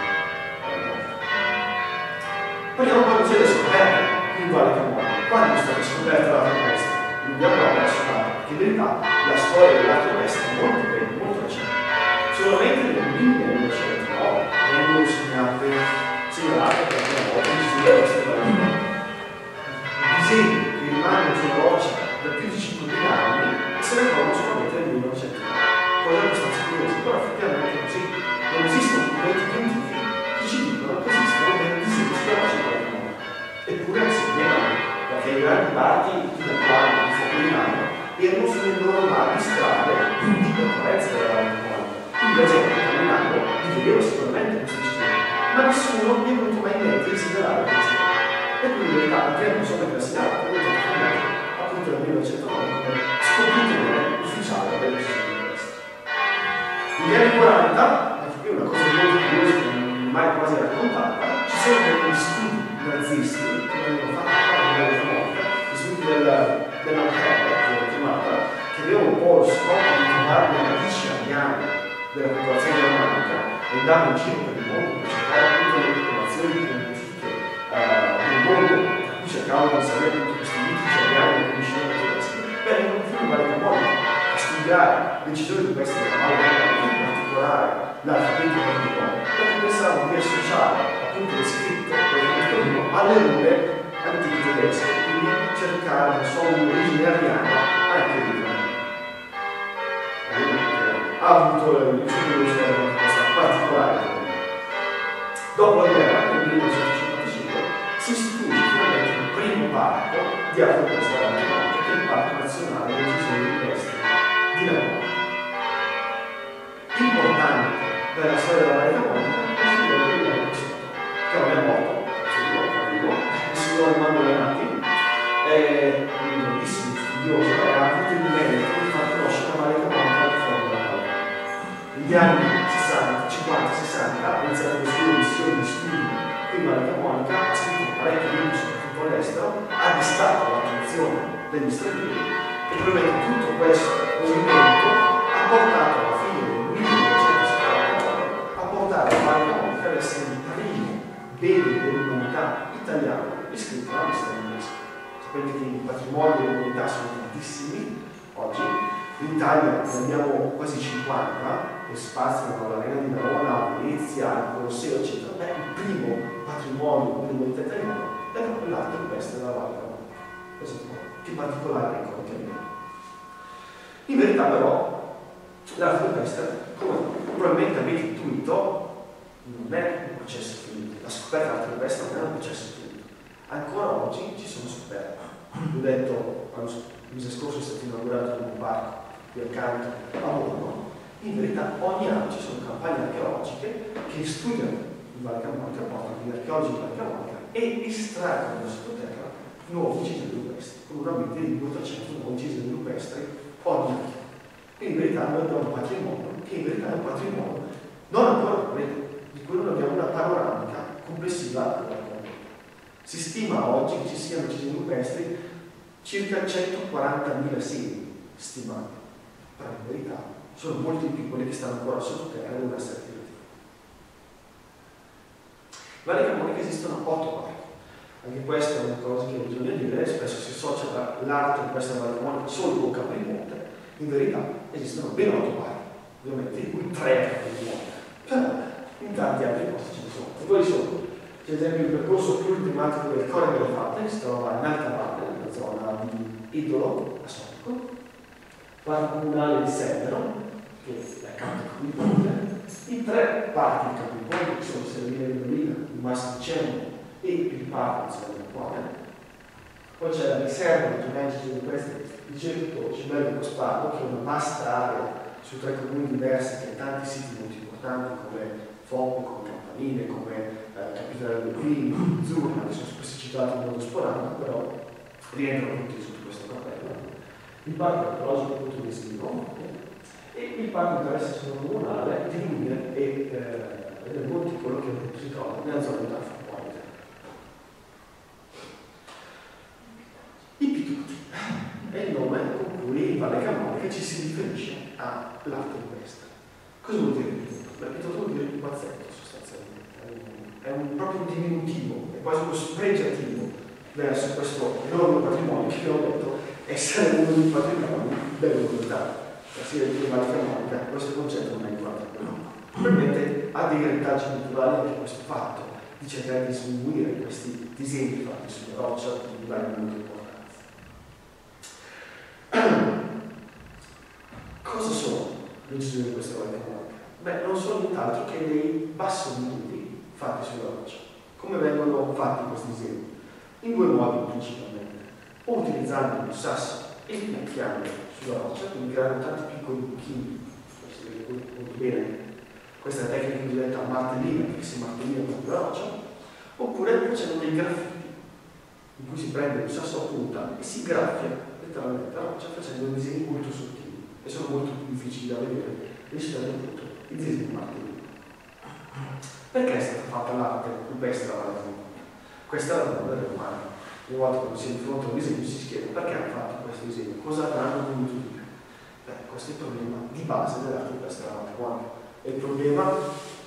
Parliamo poi così delle scoperte in Valle Camonica. Quando è stata scoperta l'arte ovest? Non abbiamo approfondito, perché in verità la storia dell'arte ovest è molto bene, molto recente. Solamente nel 1909 vengono segnate, segnalate per la prima volta in studio queste varie disegni che rimangono sulla roccia parti Natale, di Focolinario, erano sulle normali strade di percorrenza della. Quindi la gente camminando li vedeva sicuramente questi disegni, ma nessuno mi è venuto mai in mente di segnalare questi e quindi in realtà anche non sono come appunto nel 1909 come scoprutore ufficiale del deciso di questo. Negli anni 40, anche qui una cosa molto curiosa che non ho mai quasi raccontata, ci sono degli studi nazisti che vengono fatti a livello economico, gli studi del, dell'Alcada, che l'ho chiamata, che avevano un po' lo scopo di trovare le radici andiane della popolazione germanica e andare in giro per il mondo per cercare appunto le popolazioni più antiche del mondo, qui cercavano di sapere tutti questi mitici andiani che conoscevano tedeschi, vengono più in Valle Camonica a studiare l'ecisione di questi animali in particolare l'alfabeto particolare, perché pensavano di associare appunto le scritte del alle rune antiche tedesche, quindi cercare non so un'origine ariana anche lì. Ha avuto il suo questa particolare. Dopo la guerra, nel 1955, si istituisce finalmente il primo parco di arte questa che è il Parco Nazionale dei Cisoli Silvestri di Lavoro. Importante per la storia della Valle Camonica è il signore Guglielmo Cossetto, che non è Armando Renati, è un grandissimo studioso e ha avuto il merito di far conoscere Valle Camonica al fuori della Valle. Negli anni 60, 50, 60 ha iniziato le sue missioni di studio. In Valle Camonica, ha scritto parecchi libri, soprattutto all'estero, ha distratto l'attenzione degli stranieri. E probabilmente tutto questo movimento ha portato alla fine del 1979 a portare Valle Camonica ad essere il primo bene dell'umanità italiano iscritto alla lista UNESCO. Sapete che i patrimoni dell'umanità sono tantissimi oggi, in Italia ne abbiamo quasi 50 che spaziano dall'Arena di Verona, Venezia, il Colosseo, eccetera. Beh, il primo patrimonio dell'umanità italiana è proprio l'arte rupestre della Valle Camonica. Che particolare ricordo abbiamo. In verità però, l'arte rupestre, come probabilmente avete intuito, non è un processo finito. La scoperta dell'arte rupestre non è un processo finito. Ancora oggi ci sono scoperte. Ho detto, il mese scorso è stato inaugurato un parco qui accanto a Borgo, in verità ogni anno ci sono campagne archeologiche che studiano il Valle Camonica, portano gli archeologi di Valle Camonica e estraggono da sottoterra nuovi ciseli rupestri, con una media di 200 nuovi ciseli rupestri ogni anno. Quindi in verità noi abbiamo un patrimonio che in verità è un patrimonio non ancora completo, di cui non abbiamo una panoramica complessiva. Si stima oggi che ci siano ciseli rupestri circa 140.000 sedi stimati, però in verità sono molti più quelli che stanno ancora sottoterra e devono essere tirati fuori. Valle Camonica esistono otto parchi. Anche questa è una cosa che bisogna dire, spesso si associa l'arte di questa Valle Camonica solo con Caprimonte, in verità esistono ben otto parchi, ovviamente di cui tre a Caprimonte, però in tanti altri posti ce ne sono. E poi sono, c'è ad esempio il percorso plurimatico del Core delle Fatte, che si trova in alta valle, nella zona di Idolo, a Sotico, parco comunale di Severo, che è accanto a Caprimonte, i tre parchi di Caprimonte, che sono Servine di Dolina, il Massimo Cerno e il parco di Severo Quale, Poi c'è la riserva di di questi dicevo Cimello Cospardo, che è una vasta area su tre comuni diversi che ha tanti siti molto importanti come Foppe, come Campanile, come eh, Capitale dei Quini, Zurna, che sono spesso citati in modo sporadico, però rientrano tutti sotto questo cappello. Il parco archeologico culturisivo e il parco interesse comunale di Lumine e eh, del Monticolo che si trova nella zona di Taffa. È il nome con cui in Valle Camonica ci si riferisce all'arte rupestre. Cosa vuol dire pituto? Beh, pituto vuol dire pupazzetto sostanzialmente, è un, proprio un diminutivo, è quasi uno spregiativo verso questo enorme patrimonio che ho detto essere uno dei patrimoni dell'umanità. Sia di Valle Camonica, questo concetto non è in quanto Probabilmente ha dei retaggi culturali anche questo fatto di cercare di sminuire questi disegni fatti sulla roccia di vari molto Cosa sono le incisioni di questa valle economica? Beh, non sono nient'altro che dei bassolimiti fatti sulla roccia. Come vengono fatti questi disegni? In due modi principalmente. O utilizzando un sasso e picchiando sulla roccia, quindi creando tanti piccoli buchini, si vede molto bene. Questa la tecnica cosiddetta martellina, che si martellina sulla roccia, oppure facendo dei graffiti, in cui si prende un sasso a punta e si graffia letteralmente la roccia facendo disegni molto sottili e sono molto più difficili da vedere rispetto appunto i disegni martellini. Perché è stata fatta l'arte rupestre alla Romana? Questa è la domanda del romano. Ogni volta che si è di fronte a un disegno si chiede perché hanno fatto questo disegno, cosa avranno voluto dire. Beh, questo è il problema di base dell'arte rupestre alla Romana. È il problema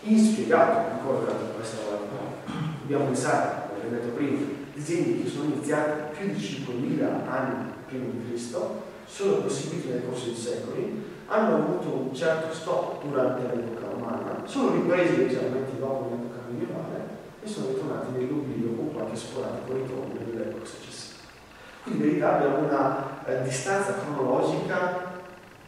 inspiegato ancora dell'arte rupestre alla Romana. Dobbiamo pensare, come ho detto prima, disegni che sono iniziati più di 5.000 anni prima di Cristo, sono proseguiti nel corso dei secoli, hanno avuto un certo stop durante l'epoca romana, sono ripresi leggermente dopo l'epoca medievale e sono ritornati nell'oblio con qualche sporadico ritorno nell'epoca successiva. Quindi in verità abbiamo una eh, distanza cronologica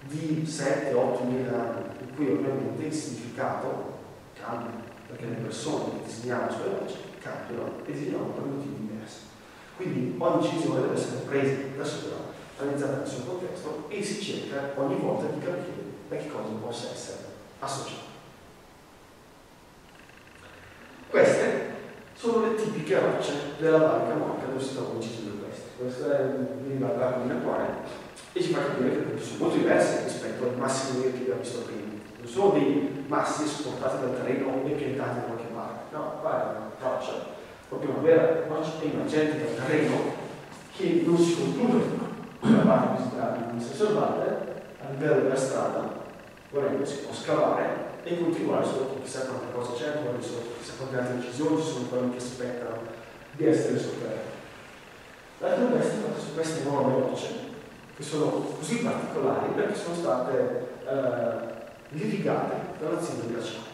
di 7-8 mila anni, in cui ovviamente il significato cambia, perché le persone che disegniamo sulle rocce cambiano e disegnano per motivi diversi. Quindi ogni incisione deve essere presa da sola, analizzata nel suo contesto e si cerca ogni volta di capire da che cosa possa essere associata. Queste sono le tipiche rocce della Valle Camonica dove si trovano incisioni queste. Questa è dalla colina qua e ci fa capire che sono molto diverse rispetto ai massi che abbiamo visto prima. Non sono dei massi esportati dal terreno e piantati da qualche parte, no, qua è una roccia proprio una vera emergente del terreno che non si conclude con la parte visitabile di stesso valle a livello della strada, volendo si può scavare e continuare sotto chissà quante cose c'è, chissà quante altre decisioni ci sono quelli che aspettano di essere scoperti. L'altro questo è fatto su queste enormi rocce, che sono così particolari perché sono state eh, litigate dall'azienda glaciale.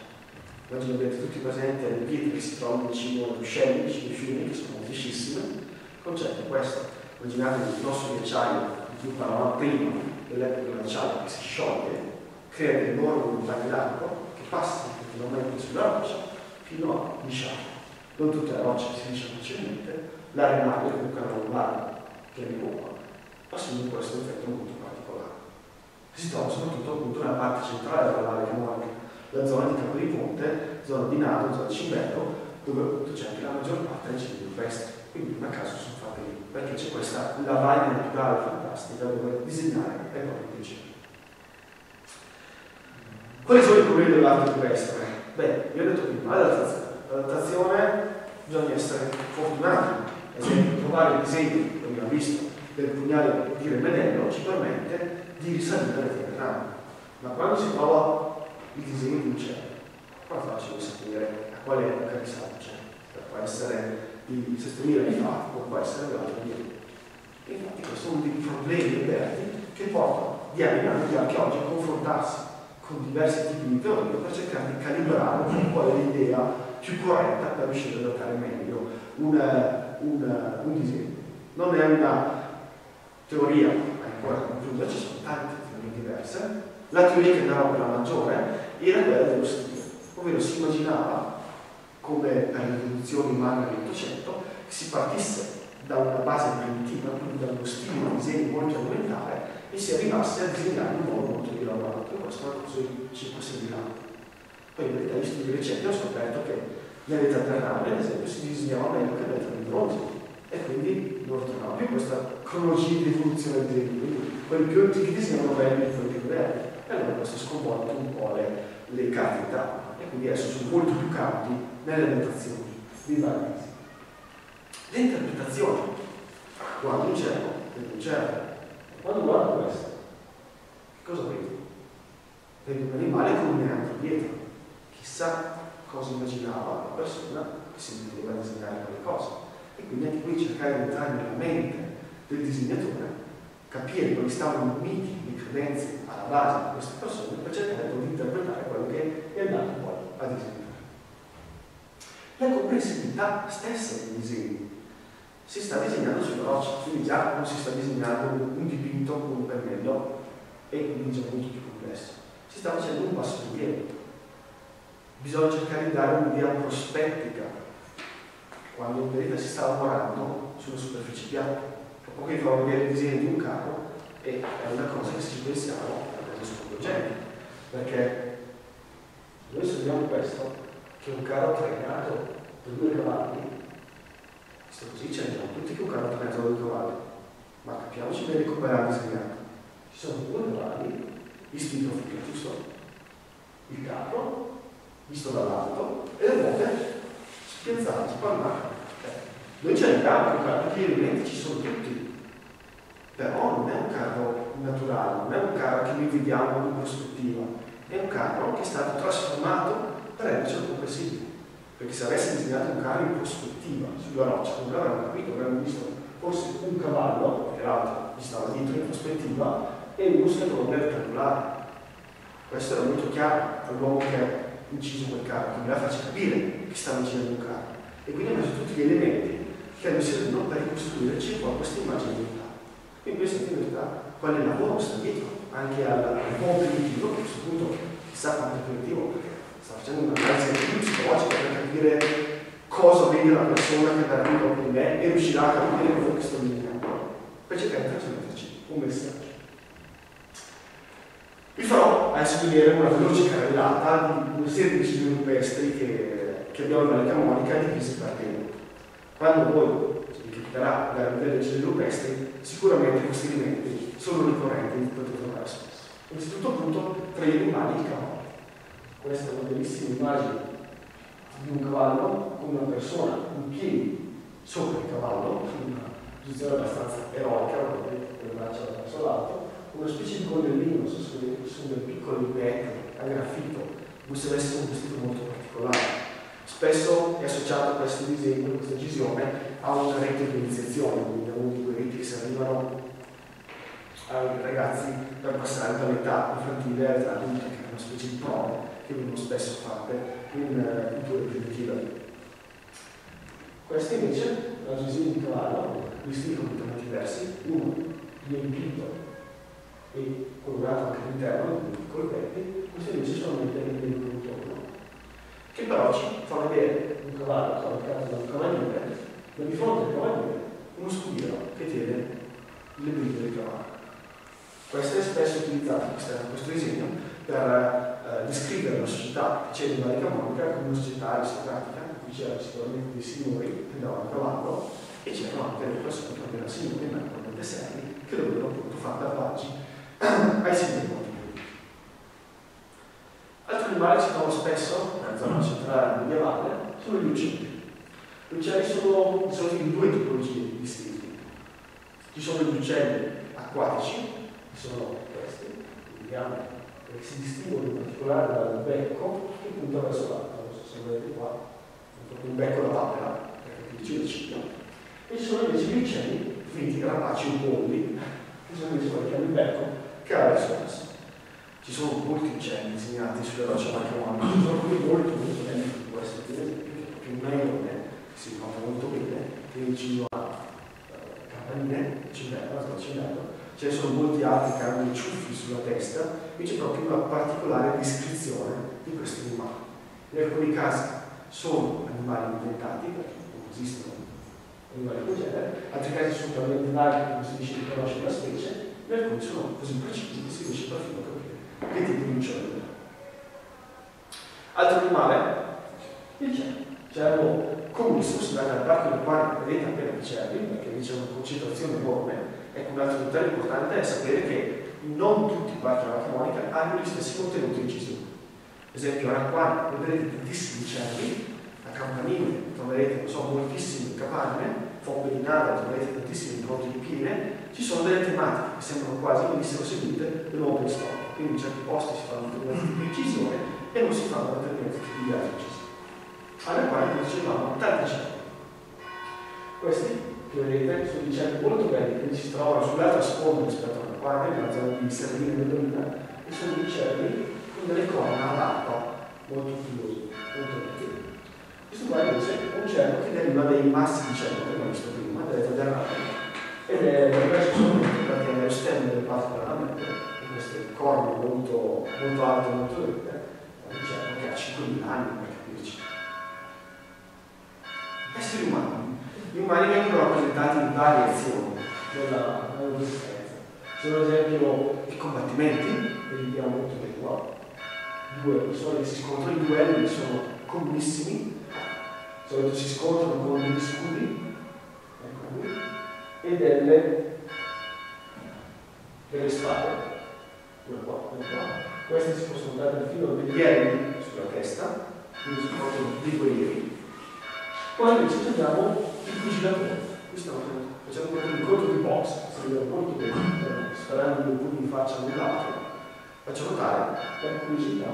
Oggi avete tutti presenti le pietre che si trovano vicino ai ruscelli, vicino ai fiumi, che sono moltissime. Il concetto è questo. Immaginate il grosso ghiacciaio di cui parlavamo prima, dell'epoca del ghiacciaio che si scioglie, crea delle enormi montagne d'acqua che passano continuamente sulla roccia fino a lisciare. Non tutte le rocce si lisciano facilmente, l'arenale comunque ha un lago che le bomba, assume questo effetto molto particolare. Si trova soprattutto appunto nella parte centrale della Valle Camonica, la zona di Campo di Ponte, zona di Nado, zona di Cimbello, dove appunto c'è anche la maggior parte dei cibi rupestri. Quindi a caso sono perché c'è questa lavagna naturale fantastica dove disegnare è proprio piacere. Quali sono i problemi dell'arte rupestre? Beh, io ho detto prima, l'adattazione. Bisogna essere fortunati. Ad esempio, trovare il disegno, che abbiamo visto, del pugnale di Remedello ci permette di risalire le terre Ma quando si trova il disegno di un cielo. Qua facile sapere a quale epoca risale il cielo. Può essere di 6.000 anni fa, o può essere l'altro di E infatti questi sono dei problemi aperti che portano di anni in anni gli archeologi a confrontarsi con diversi tipi di teorie per cercare di calibrare un po' l'idea più corretta per riuscire a dare meglio una, una, un disegno. Non è una teoria ancora conclusa, ci sono tante teorie diverse. La teoria che andava per la maggiore era quella dello stile, ovvero si immaginava, come per le rivoluzioni umane dell'Ottocento, che si partisse da una base primitiva, quindi da uno stile di disegno molto elementare, e si arrivasse a disegnare in modo molto elaborato. Questo è una cosa di 5-6 anni. Poi in verità gli studi recenti ho scoperto che nell'età terrale, ad esempio, si disegnava meglio che nell'età di bronzo e quindi non tornava più questa cronologia di evoluzione del disegno. Quindi quelli più antichi disegnano meglio di quelli più moderni. E allora questo ha sconvolto un po' le, le carte quindi adesso sono molto più caldi nelle notazioni di vari mesi. Le interpretazioni, quando c'è, non c'è. Quando guardo questo, che cosa vedo? Vedo un animale con un neanche dietro. Chissà cosa immaginava la persona che si metteva a disegnare quelle cose. E quindi anche qui cercare di entrare nella mente del disegnatore, capire quali stavano i miti, le credenze alla base di queste persone per cercare di interpretare quello che è andato a disegnare. La comprensibilità stessa dei disegni si sta disegnando sulla roccia, quindi già non si sta disegnando un dipinto con un pennello e quindi già molto più complesso. Si sta facendo un passo indietro. Bisogna cercare di dare un'idea prospettica quando in verità si sta lavorando sulla superficie piatta. Dopo che trovo vedere il disegno di un carro e è una cosa che se ci pensiamo è una sconvolgente. Perché noi sappiamo questo, che un carro trainato per due cavalli se così c'entrano tutti che un carro trainato da due cavalli. Ma capiamoci bene come era disegnato. Ci sono due cavalli, profilo, giusto? Il carro, visto dall'alto, e le ruote spiazzate, spalmate. Eh, noi ce l'abbiamo un carro perché elementi ci sono tutti. Però non è un carro naturale, non è un carro che noi vediamo in prospettiva, è un carro che è stato trasformato per rendercelo comprensibile. Perché se avessi disegnato un carro in prospettiva sulla roccia, non l'avremmo capito, avremmo visto forse un cavallo, che l'altro gli stava dietro in prospettiva, e uno scatolone rettangolare. Questo era molto chiaro all'uomo che ha inciso quel carro, che mi la faccia capire che stava incidendo un carro. E quindi ha messo tutti gli elementi che hanno servito per ricostruirci po' questa immagine di realtà. Quindi questo in realtà quale lavoro sta dietro, anche al, buon primitivo, che a questo punto chissà quanto è primitivo, perché sta facendo un'analisi più psicologica per capire cosa vede la persona che verrà dopo di me e riuscirà a capire quello che sto dicendo. Per cercare di trasmetterci un messaggio. Vi farò adesso vedere una veloce carrellata di una serie di disegni rupestri che, che abbiamo nella Camonica divisi per tempo. Quando voi vi capiterà andare a vedere i disegni rupestri, sicuramente questi elementi sono ricorrenti, li potete trovare spesso. Innanzitutto appunto tra gli animali il cavallo. Questa è una bellissima immagine di un cavallo con una persona in piedi sopra il cavallo, in una posizione abbastanza eroica, con le braccia verso l'alto, una specie di colellino su, dei piccoli petri a graffito, come se avesse un vestito molto particolare. Spesso è associato questo disegno, questa gisione, a una rete di iniziazione, quindi a uno di quei riti che servivano ai ragazzi per passare dall'età infantile all'età adulta, che è una specie di prova che vengono spesso fatte in culture primitive. Questa invece è una gisione di cavallo, vestiti completamente diversi, uno riempito e colorato anche all'interno di piccoli petti, questi invece sono dei temi di intorno, che però ci fa vedere un cavallo cavalcato da un cavaliere, ma di fronte al cavaliere uno scudiero che tiene le briglie del cavallo. Questo è spesso utilizzato, questo disegno, per eh, descrivere la società che c'è in Valle Monica come una società aristocratica, in cui c'erano sicuramente dei signori che andavano a cavallo e c'erano anche delle persone che erano signori, ma naturalmente seri, che dovevano appunto fare appaggi ai signori Altri animali si trovano spesso nella zona centrale medievale sono gli uccelli. Gli uccelli sono in due tipologie distinte. Ci sono gli uccelli acquatici, che sono questi, vediamo, che si distinguono in particolare dal becco che punta verso l'alto. Non so se vedete qua, un becco da papera, perché dice il cibo. E ci sono invece gli uccelli finiti rapaci o polli, che sono invece quelli che hanno il becco che ha verso basso. Ci sono molti uccelli disegnati sulle rocce marchiamone, ci sono quelli molto molto belli, può essere per esempio, che un leone, che si nota molto bene, che vicino a uh, campanile, cimbello, la cimbello, ce ne sono molti altri che hanno dei ciuffi sulla testa, qui c'è proprio una particolare descrizione di questi animali. In alcuni casi sono animali inventati, perché non esistono animali di genere, altri casi sono talmente vaghi che non si riesce a riconoscere la specie, e alcuni sono così precisi che si riesce perfino a che tipo di uccello. Altro animale? Il cervo. Cervo si va dal parco del quale vedete appena i cervi, perché lì c'è una concentrazione enorme. Ecco, un altro dettaglio importante è sapere che non tutti i parchi della Monica hanno gli stessi contenuti incisivi. Ad esempio, a qua vedrete tantissimi cervi, a Campanile troverete so, moltissime capanne, Foppe di Nada troverete tantissimi prodotti di piene, ci sono delle tematiche che sembrano quasi venissero seguite dall'open stock, quindi in certi posti si fanno determinati tipi di incisione e non si fanno determinati tipi di altri incisioni. Alla quale dicevamo tanti cervi. Questi che vedete sono dei cervi molto belli che si trovano sull'altra sponda rispetto alla quale, nella zona di Sardegna e Dolina, e sono dei cervi con delle corna a lappa molto filosi, molto vecchie. Questo qua invece è un cervo che deriva dai massi di cervo che abbiamo visto prima, delle tagliarate, ed è diverso solamente perché nello stemma del parto della mente, queste corna molto, molto alte, molto è un cervo che ha 5.000 anni per capirci. Esseri umani. Gli umani vengono rappresentati in varie azioni della loro esistenza. Sono ad esempio i combattimenti, che vediamo molto bene qua, due persone che si scontrano in duelli sono commissimi, solito si scontrano con degli scudi ecco qui, e delle, delle spade, due qua, due qua. Queste si possono dare il filo degli sulla testa, quindi si scontrano dei guerrieri. Poi invece abbiamo il pugilatore. Questo facciamo un incontro di box, vede molto bene, sparando due pugni in faccia l'un l'altro faccio notare la curiosità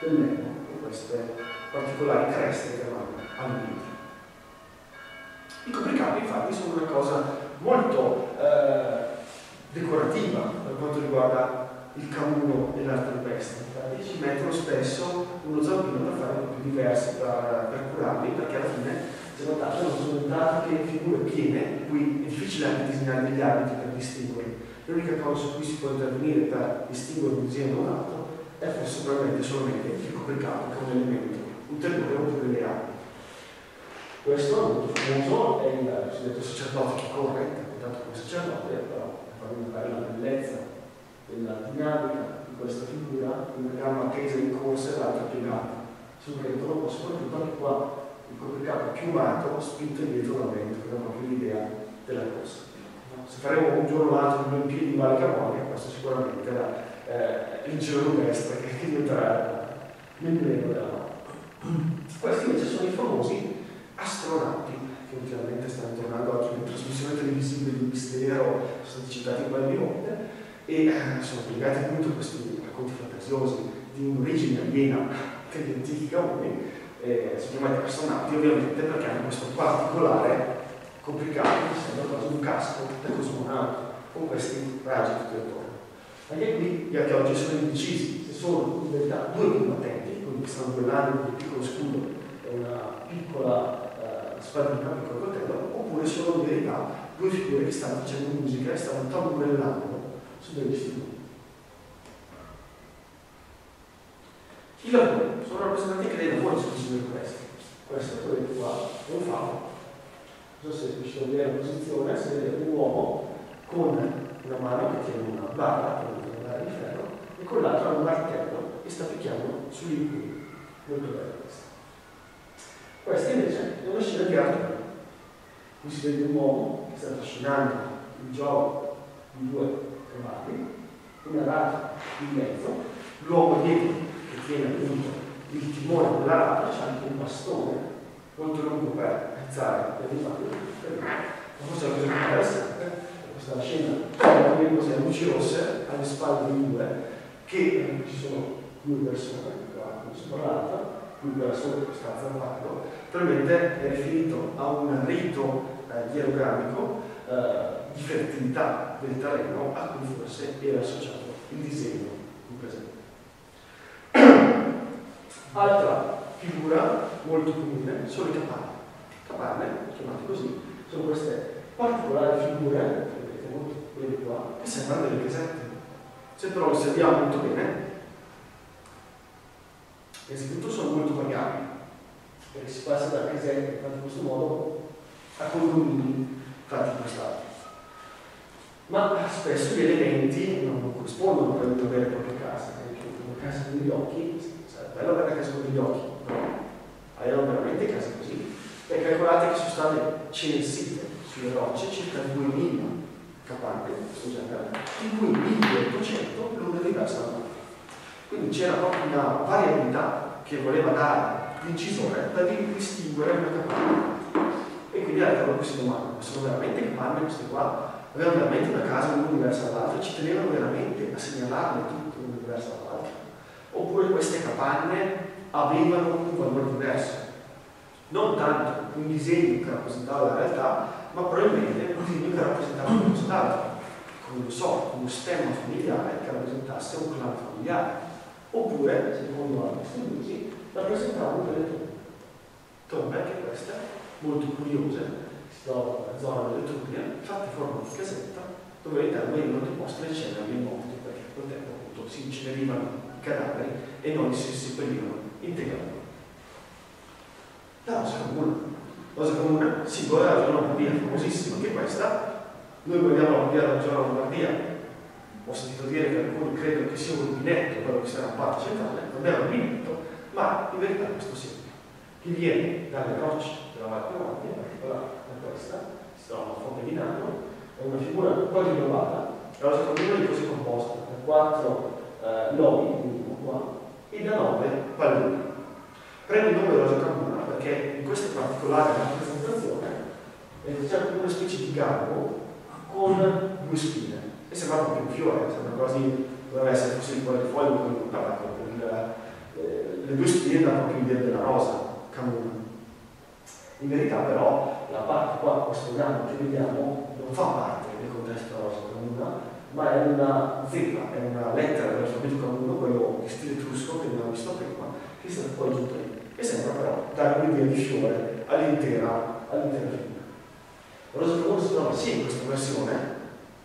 dell'emo con queste particolari creste che vanno all'inizio. I copricapi infatti sono una cosa molto eh, decorativa per quanto riguarda il camuno e l'arte rupestre. Infatti ci mettono spesso uno zampino per fare più diversi per, per curarli, perché alla fine, se notate, sono pratiche figure piene, qui è difficile anche disegnare degli abiti per distinguerli L'unica cosa su cui si può intervenire per distinguere un disegno da un altro è forse probabilmente solamente il copricapo che è un elemento ulteriore oltre delle armi. Questo molto famoso, è il cosiddetto sacerdote che corre, interpretato come sacerdote, però notare la bellezza della dinamica di questa figura, una gamba tesa in corsa e l'altra piegata sul retro, ma soprattutto anche qua il copricapo piumato spinto indietro dal vento, che è proprio l'idea della corsa se faremo un giorno o l'altro in piedi in Valle Camonia, questo sicuramente era eh, il giro destra che diventerà l'emblema della notte. Questi invece sono i famosi astronauti, che ultimamente stanno tornando anche in trasmissione televisiva di mistero, sono stati citati paio di volte, e eh, sono legati appunto a questi racconti fantasiosi di un'origine aliena che gli antichi caoni, eh, sono chiamati astronauti ovviamente perché hanno questo particolare complicato, mi sembra quasi un casco da cosmonauta, con questi raggi tutti attorno. Anche qui gli archeologi sono indecisi se sono in verità due combattenti, quindi che stanno duellando con un piccolo scudo e una piccola spadina, un piccolo oppure sono in verità due figure che stanno facendo musica e stanno tamburellando su degli strumenti. I lavori sono rappresentati anche dei lavori esclusivi di questi. Questo, vedete qua, è un favo non so se riuscite a vedere la posizione, si vede un uomo con una mano che tiene una barra, una barra di ferro, e con l'altra un martello e sta picchiando sugli impugni. Molto bello questo. Questa invece è una scena di arte. Qui si vede un uomo che sta trascinando il gioco di due cavalli, una rata in mezzo, l'uomo dietro che tiene appunto il timone della rata, c'è anche un bastone molto lungo per alzare per difatti ma è una cosa più interessante questa scena c'è cose luci rosse alle spalle di due che eh, ci sono due persone qua sopra l'altra qui quella sopra sta zampando probabilmente è riferito a un rito eh, ierogamico eh, di fertilità del terreno a cui forse era associato il disegno in presente altra figura molto comune sono i capanne. Capanne, chiamate così, sono queste particolari figure, vedete molto bene qua, che sembrano delle casette. Se però osserviamo molto bene, innanzitutto sono molto variabili, perché si passa da casette in questo modo a condomini fatti in quest'altro. Ma spesso gli elementi non corrispondono a quello di avere propria casa. Una casa con gli occhi, sarebbe bello avere una casa con gli occhi, però avevano veramente case così. E calcolate che sono state censite sulle rocce circa 2000 capanne di questo genere, di cui 1800 l'una diversa dall'altra. Quindi c'era proprio una variabilità che voleva dare l'incisore da distinguere una capanna. E quindi detto queste domande, ma sono veramente capanne queste qua? Avevano veramente una casa l'una diversa dall'altra? Ci tenevano veramente a segnalarle tutte l'una diversa dall'altra? Oppure queste capanne avevano un valore diverso? Non tanto un disegno che rappresentava la realtà, ma probabilmente un disegno che rappresentava qualcos'altro, come lo so, uno stemma familiare che rappresentasse un clan familiare. Oppure, secondo altri studiosi, rappresentavano delle tombe. Anche queste, molto curiose, si trovano nella zona dell'Etruria, fatte in forma di casetta, dove all'interno venivano deposte le ceneri dei morti, perché a quel tempo appunto si incinerivano i cadaveri e non si seppellivano integralmente. La rosa comune. Rosa comune, simbolo della zona Lombardia, famosissima, anche questa. Noi guardiamo la bandiera della zona Lombardia, ho sentito dire che alcuni credono che sia un rubinetto quello che sta nella parte centrale, non è un rubinetto, ma in verità questo segno, che viene dalle rocce della Valle Campania, in particolare da questa, si trova una fonte di nano, è una figura quadriglobata, la rosa comune è così composta da quattro eh, lobi, qua, e da nove palloni. Prende il nome di rosa comune perché in questa particolare rappresentazione eh, c'è una specie di gambo con due spine e sembra proprio un fiore, sembra quasi dovrebbe essere fosse il cuore di foglio con un tabacco, eh, le due spine danno proprio l'idea della rosa camuna. In verità però la parte qua, questo gambo che vediamo, non fa parte del contesto rosa camuna, ma è una Z, è una lettera dell'alfabeto camuno, quello di stile etrusco che abbiamo visto prima, che è stata poi aggiunta lì e sembra però dare un'idea di fiore all'intera all'intera figura. Rosa comune si trova sia in questa versione,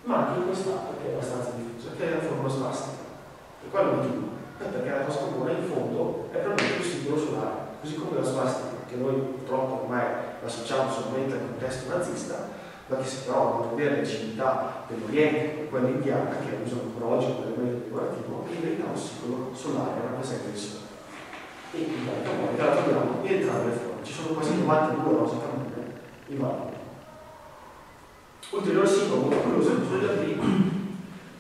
ma anche in quest'altra che è abbastanza diffusa, che è la forma svastica. Per quello motivo? Perché la rosa comune in fondo è proprio il simbolo solare, così come la svastica, che noi purtroppo ormai l'associamo solamente al contesto nazista, ma che si trova nelle vere civiltà dell'Oriente, quella indiana, che usano ancora oggi come elemento decorativo, in verità un simbolo solare rappresenta il sole e in Valcamonica la troviamo in entrambe le forme. Ci sono quasi 92 rose camune in Valcamonica. Ulteriore simbolo molto curioso è l'uso dei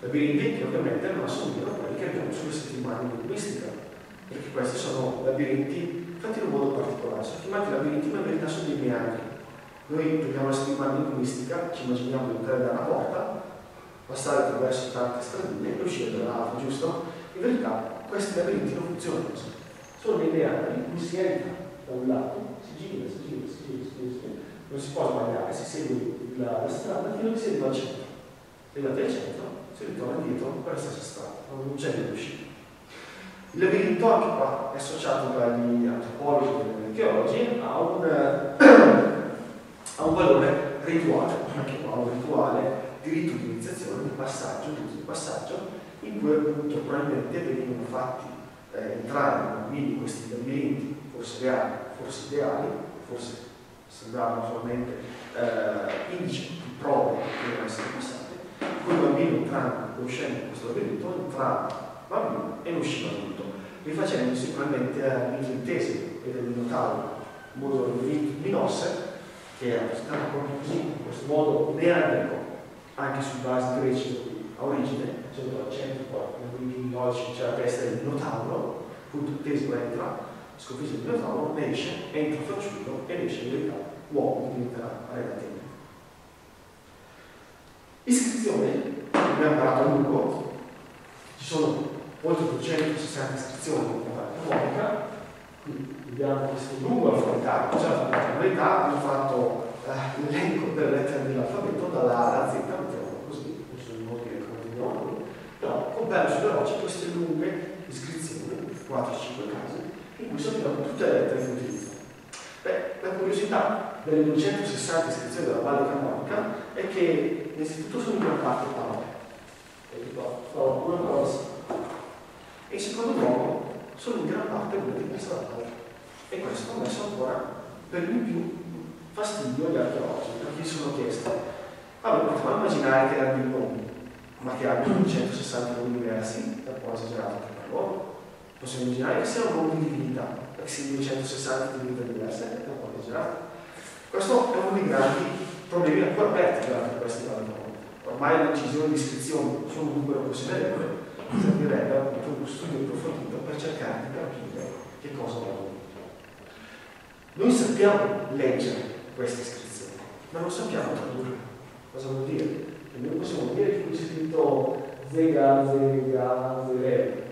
labirinti. Che ovviamente non assomigliano a quelli che abbiamo sulle settimane di mistica, perché questi sono labirinti fatti in un modo particolare. Sono chiamati labirinti, ma in verità sono dei meandri. Noi prendiamo la settimana di mistica, ci immaginiamo di entrare da una porta, passare attraverso tante stradine e uscire dall'altra, giusto? In verità questi labirinti non funzionano sono dei meandri in cui si entra da un lato, si gira, si gira, si gira, si gira, si gira. Non si può sbagliare, si segue la, la strada fino a che si arriva al centro. Se arrivate al centro, si ritorna indietro per la stessa strada, non c'è via d'uscita. Il labirinto anche qua è associato dagli antropologi e dagli archeologi a un, a un valore rituale, anche qua un rituale di rito di passaggio, di passaggio, in cui appunto probabilmente venivano fatti eh, entrare in questi labirinti, forse reali, forse ideali, forse sembravano solamente eh, indici di prove che devono essere passate, quel bambino entrando e uscendo in questo labirinto entrava bambino e usciva adulto, rifacendo sicuramente al intese e del Minotauro, in modo luminosse, che è rappresentato proprio così, in questo modo neanerico, anche su basi greci a origine, facendo l'accento qua, quindi oggi c'è la testa del Minotauro, teso entra, sconfigge il Minotauro, ne esce, entra fanciullo e ne esce in verità uomo, diventerà relativamente. Iscrizioni, abbiamo parlato a lungo, ci sono oltre 260 iscrizioni in parte canonica, vediamo questo lungo alfabetario, cioè l'alfabetà hanno fatto eh, l'elenco delle lettere dell'alfabeto dalla A alla Z, mettiamo così, non sono come vediamo noi, però compare sulle rocce queste lunghe iscrizioni, 4-5 casi, in cui trovate tutte le lettere che utilizzano. Beh, la curiosità delle 260 iscrizioni della Valle Canonica è che l'istituto sono in gran parte parole. E dico, trovo una cosa. E in secondo luogo sono in gran parte una diversa dall'altra. E questo ha messo ancora per di più fastidio agli archeologi. perché sono chiesto. Allora, a immaginare che abbiano nomi, ma che abbiano 160 nomi diversi, è un po' esagerato per loro. Possiamo immaginare che siano nomi di divinità, perché se 260 divinità diverse è un po' esagerato. Questo è uno dei grandi problemi ancora aperti durante questi anni. Ormai le decisioni di iscrizione sono un numero considerevole, servirebbe appunto uno studio approfondito per cercare di capire che cosa vuole noi sappiamo leggere queste iscrizioni, ma non sappiamo tradurre. Cosa vuol dire? Che noi possiamo dire che qui c'è scritto Zega, Zega, Zega,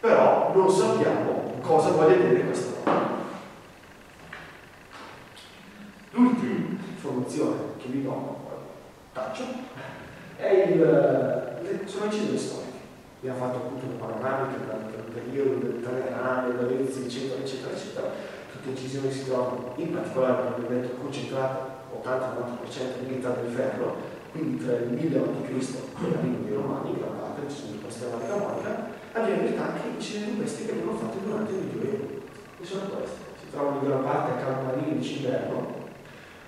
però non sappiamo cosa voglia dire questa parola. L'ultima informazione che vi do, taccio, è il, sono incisioni storiche. Vi ha fatto appunto una panoramica del periodo del Talleyrand, dell'Avezzi, eccetera, eccetera, eccetera tutte le incisioni si trovano in particolare probabilmente concentrate 80-90% nell'età del ferro, quindi tra il 1000 a.C. e l'arrivo dei Romani, gran parte ci sono queste Monica Monica, abbiamo realtà anche incisioni queste che vengono fatte durante il Medioevo. E sono queste. Si trovano in gran parte a campanili di Civerno,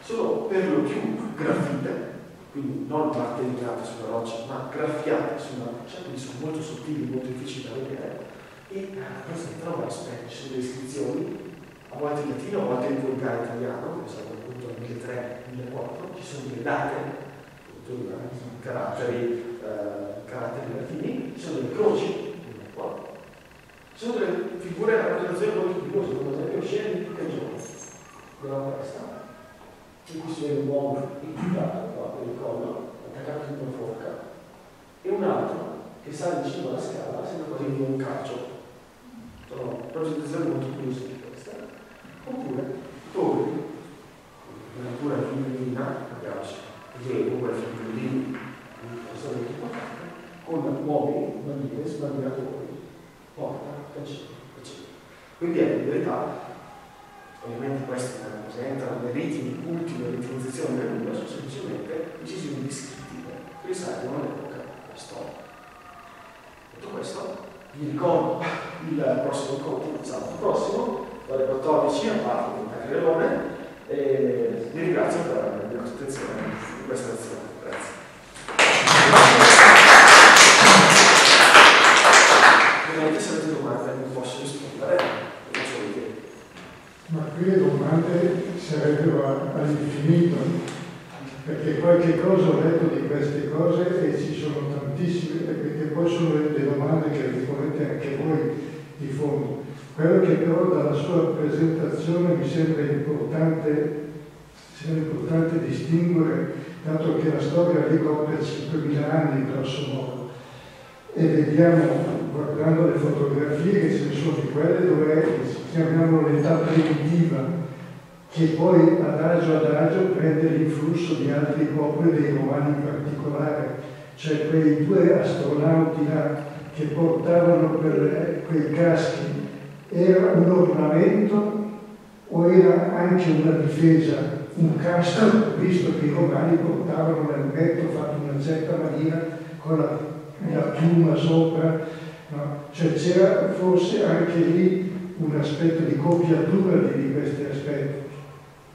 sono per lo più graffite, quindi non martellate sulla roccia, ma graffiate sulla roccia, quindi sono molto sottili, molto difficili da vedere. E queste trovano aspetti, ci sono iscrizioni a volte in latino, a volte in volgare italiano, che sono appunto nel 1003-1004, ci sono delle date, appunto, caratteri, eh, caratteri latini, ci sono delle croci, sono delle figure a rappresentazione molto curiose, come ad esempio scene di Cagione, della testa, in cui si vede un uomo imputato qua per il collo, attaccato in una forca, e un altro che sale in cima alla scala, sembra quasi di un calcio. Sono rappresentazioni molto curiose oppure dove la natura femminina, abbiamo Diego, quella femminina, persone importante, con uomini, bambine, sbandieratori, porta, cancelli, eccetera. Quindi è in verità, ovviamente questi non rappresentano le ritmi ultime dell'utilizzazione del nulla, sono semplicemente decisioni descrittive che risalgono all'epoca della storia. Detto questo, vi ricordo il prossimo incontro, sabato prossimo, dalle 14 a parte di Caccherellone e vi ringrazio per la vostra attenzione in questa lezione. Grazie. Domande sarebbero all'infinito, perché qualche cosa ho letto di queste cose e ci sono tantissime, perché poi sono le domande che ricorrete anche voi di fondo. Quello che però dalla sua presentazione mi sembra importante, sembra importante distinguere, dato che la storia ricopre 5.000 anni grosso modo, e vediamo, guardando le fotografie, che ce ne sono di quelle dove chiamiamo l'età primitiva, che poi adagio adagio prende l'influsso di altri popoli, dei romani in particolare, cioè quei due astronauti là che portavano per quei caschi era un ornamento o era anche una difesa, un casco, visto che i romani portavano nel petto fatto in una certa maniera con la, la piuma sopra, no? cioè c'era forse anche lì un aspetto di copiatura di questi aspetti.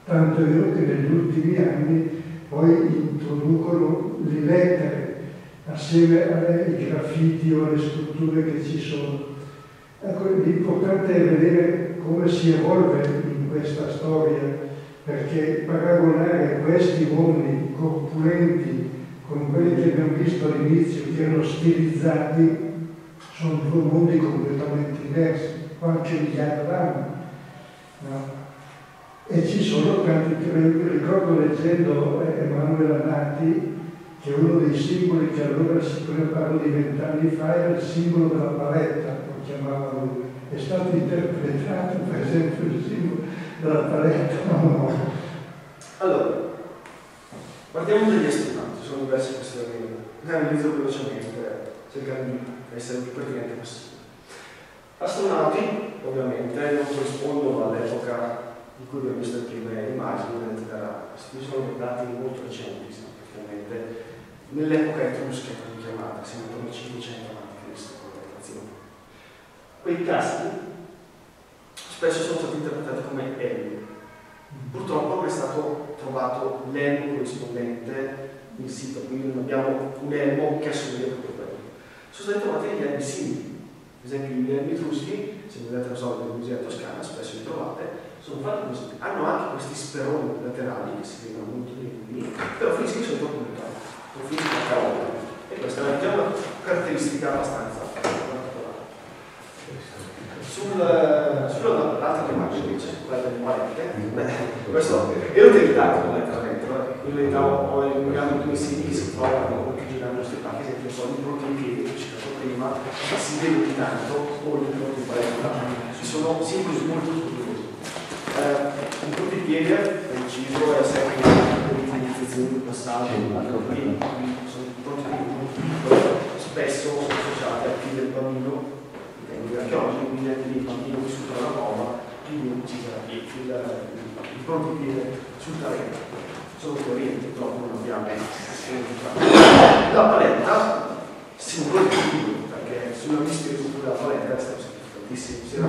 Tanto è vero che negli ultimi anni poi introducono le lettere assieme ai graffiti o alle strutture che ci sono. Ecco, l'importante è vedere come si evolve in questa storia, perché paragonare questi uomini corpulenti con quelli che abbiamo visto all'inizio, che erano stilizzati, sono due mondi completamente diversi, qualche migliaio d'anni. No? E ci sono tanti, ricordo leggendo Emanuele Nati, che uno dei simboli che allora si parlo di vent'anni fa era il simbolo della paletta, chiamava lui, è stato interpretato per esempio il simbolo della paletta? Allora, guardiamo degli astronauti, sono diverse questioni, ne analizzo velocemente, cercando di essere il più pertinente possibile. Astronauti, ovviamente, non corrispondono all'epoca in cui abbiamo visto le prime immagini, vedete da questi sono dati molto recenti, praticamente nell'epoca etrusca, come chiamata, siamo intorno al 500 a.C quei caschi spesso sono stati interpretati come elmi. Purtroppo è stato trovato l'elmo corrispondente in sito, quindi non abbiamo un elmo che assomiglia proprio a quello. Sono stati trovati degli elmi simili, ad esempio gli elmi etruschi, se vedete la solita nel museo toscana, spesso li trovate, sono fatti così. Hanno anche questi speroni laterali che si vedono molto bene, però finiscono sotto punta, non finiscono a carola. E questa è già una caratteristica abbastanza sul, sull'altra immagine invece, quella delle palette, questo ero tentato letteralmente, di poi abbiamo due siti che si trovano girando questi parchi, ad esempio sono i prodotti in piedi, che ho citato prima, si vede ogni tanto, o i prodotti in paletta, ci sono simboli molto. Eh, un prodotto in piedi è inciso è sempre l'utilizzazione del passaggio, sono prodotti spesso associati al piede del bambino perché oggi quindi anche il bambino vissuto dalla coma, quindi uccisa il, il, il pronto piede sul terreno. Sono teorie, purtroppo non abbiamo La paletta di futuro, perché sulla mischia di futuro della paletta è stato tantissimo. Si era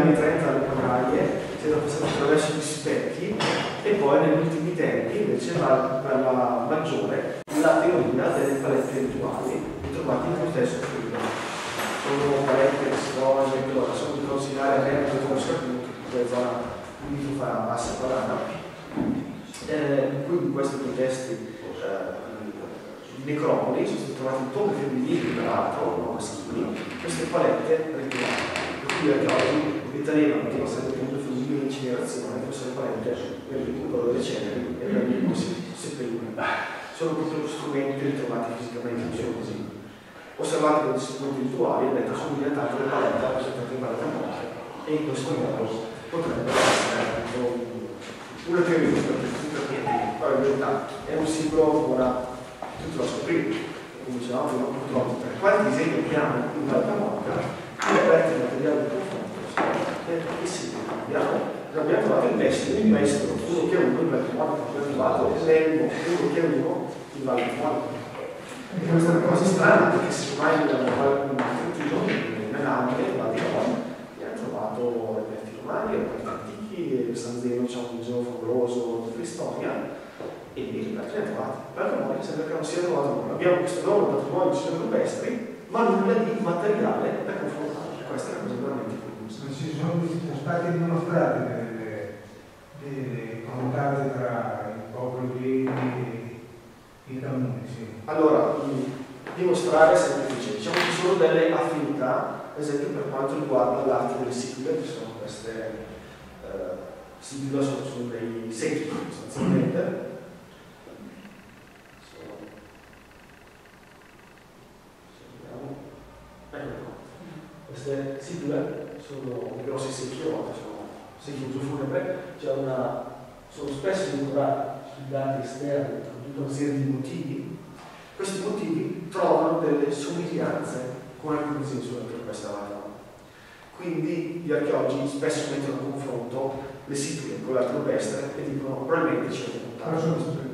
anni 30 alle pagaie, era passato attraverso gli specchi e poi negli ultimi tempi invece va la maggiore la teoria delle palette rituali ritrovate in lo stesso periodo sono che trovano, ad esempio, sono di consigliare Veneto come soprattutto la zona limitrofa bassa parana. Eh, quindi questi due testi eh, necropoli sono stati trovati in tombe femminili, peraltro, non maschili, queste palette rituali. Per cui archeologi ritenevano che incinerazione fossero palette per il recupero delle ceneri e per il seppellire. Sono proprio strumenti ritrovati fisicamente, diciamo così. Osservate degli strumenti rituali e detto somiglia tanto alle palette rappresentate in Valle Morte e in questo modo potrebbe essere una teoria in realtà è un simbolo ancora tutto da scoprire, come dicevamo prima purtroppo, per quanti disegni abbiamo in Valle Morte, in aperti il materiale di confronto, è pochissimo, abbiamo abbiamo trovato il mestolo, il mestolo, uno che è uno, il abbiamo trovato l'elmo, uno che è uno, il Morte e questa è una cosa strana perché se ormai tutti i giorni nell'ambito ma di Roma mi hanno trovato reperti romani, reperti antichi, San Zeno c'è un museo favoloso di storia e i reperti hanno trovati. Per noi sembra che non sia trovato nulla. Abbiamo questo enorme patrimonio di città rupestri, ma nulla di materiale da confrontare. Questa è una cosa veramente ci sono stati dimostrati delle, delle contatto tra il popolo di i comuni, sì. Allora, dimostrare è semplice, diciamo ci sono delle affinità, ad esempio per quanto riguarda l'arte delle sigle, che sono queste eh, sigle, sono, sono dei segni sostanzialmente. Queste sigle sono grossi secchi, a volte sono secchi uso funebre, sono spesso decorate sui dati esterni con tutta una serie di motivi questi motivi trovano delle somiglianze con alcuni sensori per questa varia. Quindi gli archeologi spesso mettono a confronto le situe con l'altro rupestre e dicono probabilmente c'è un contatto.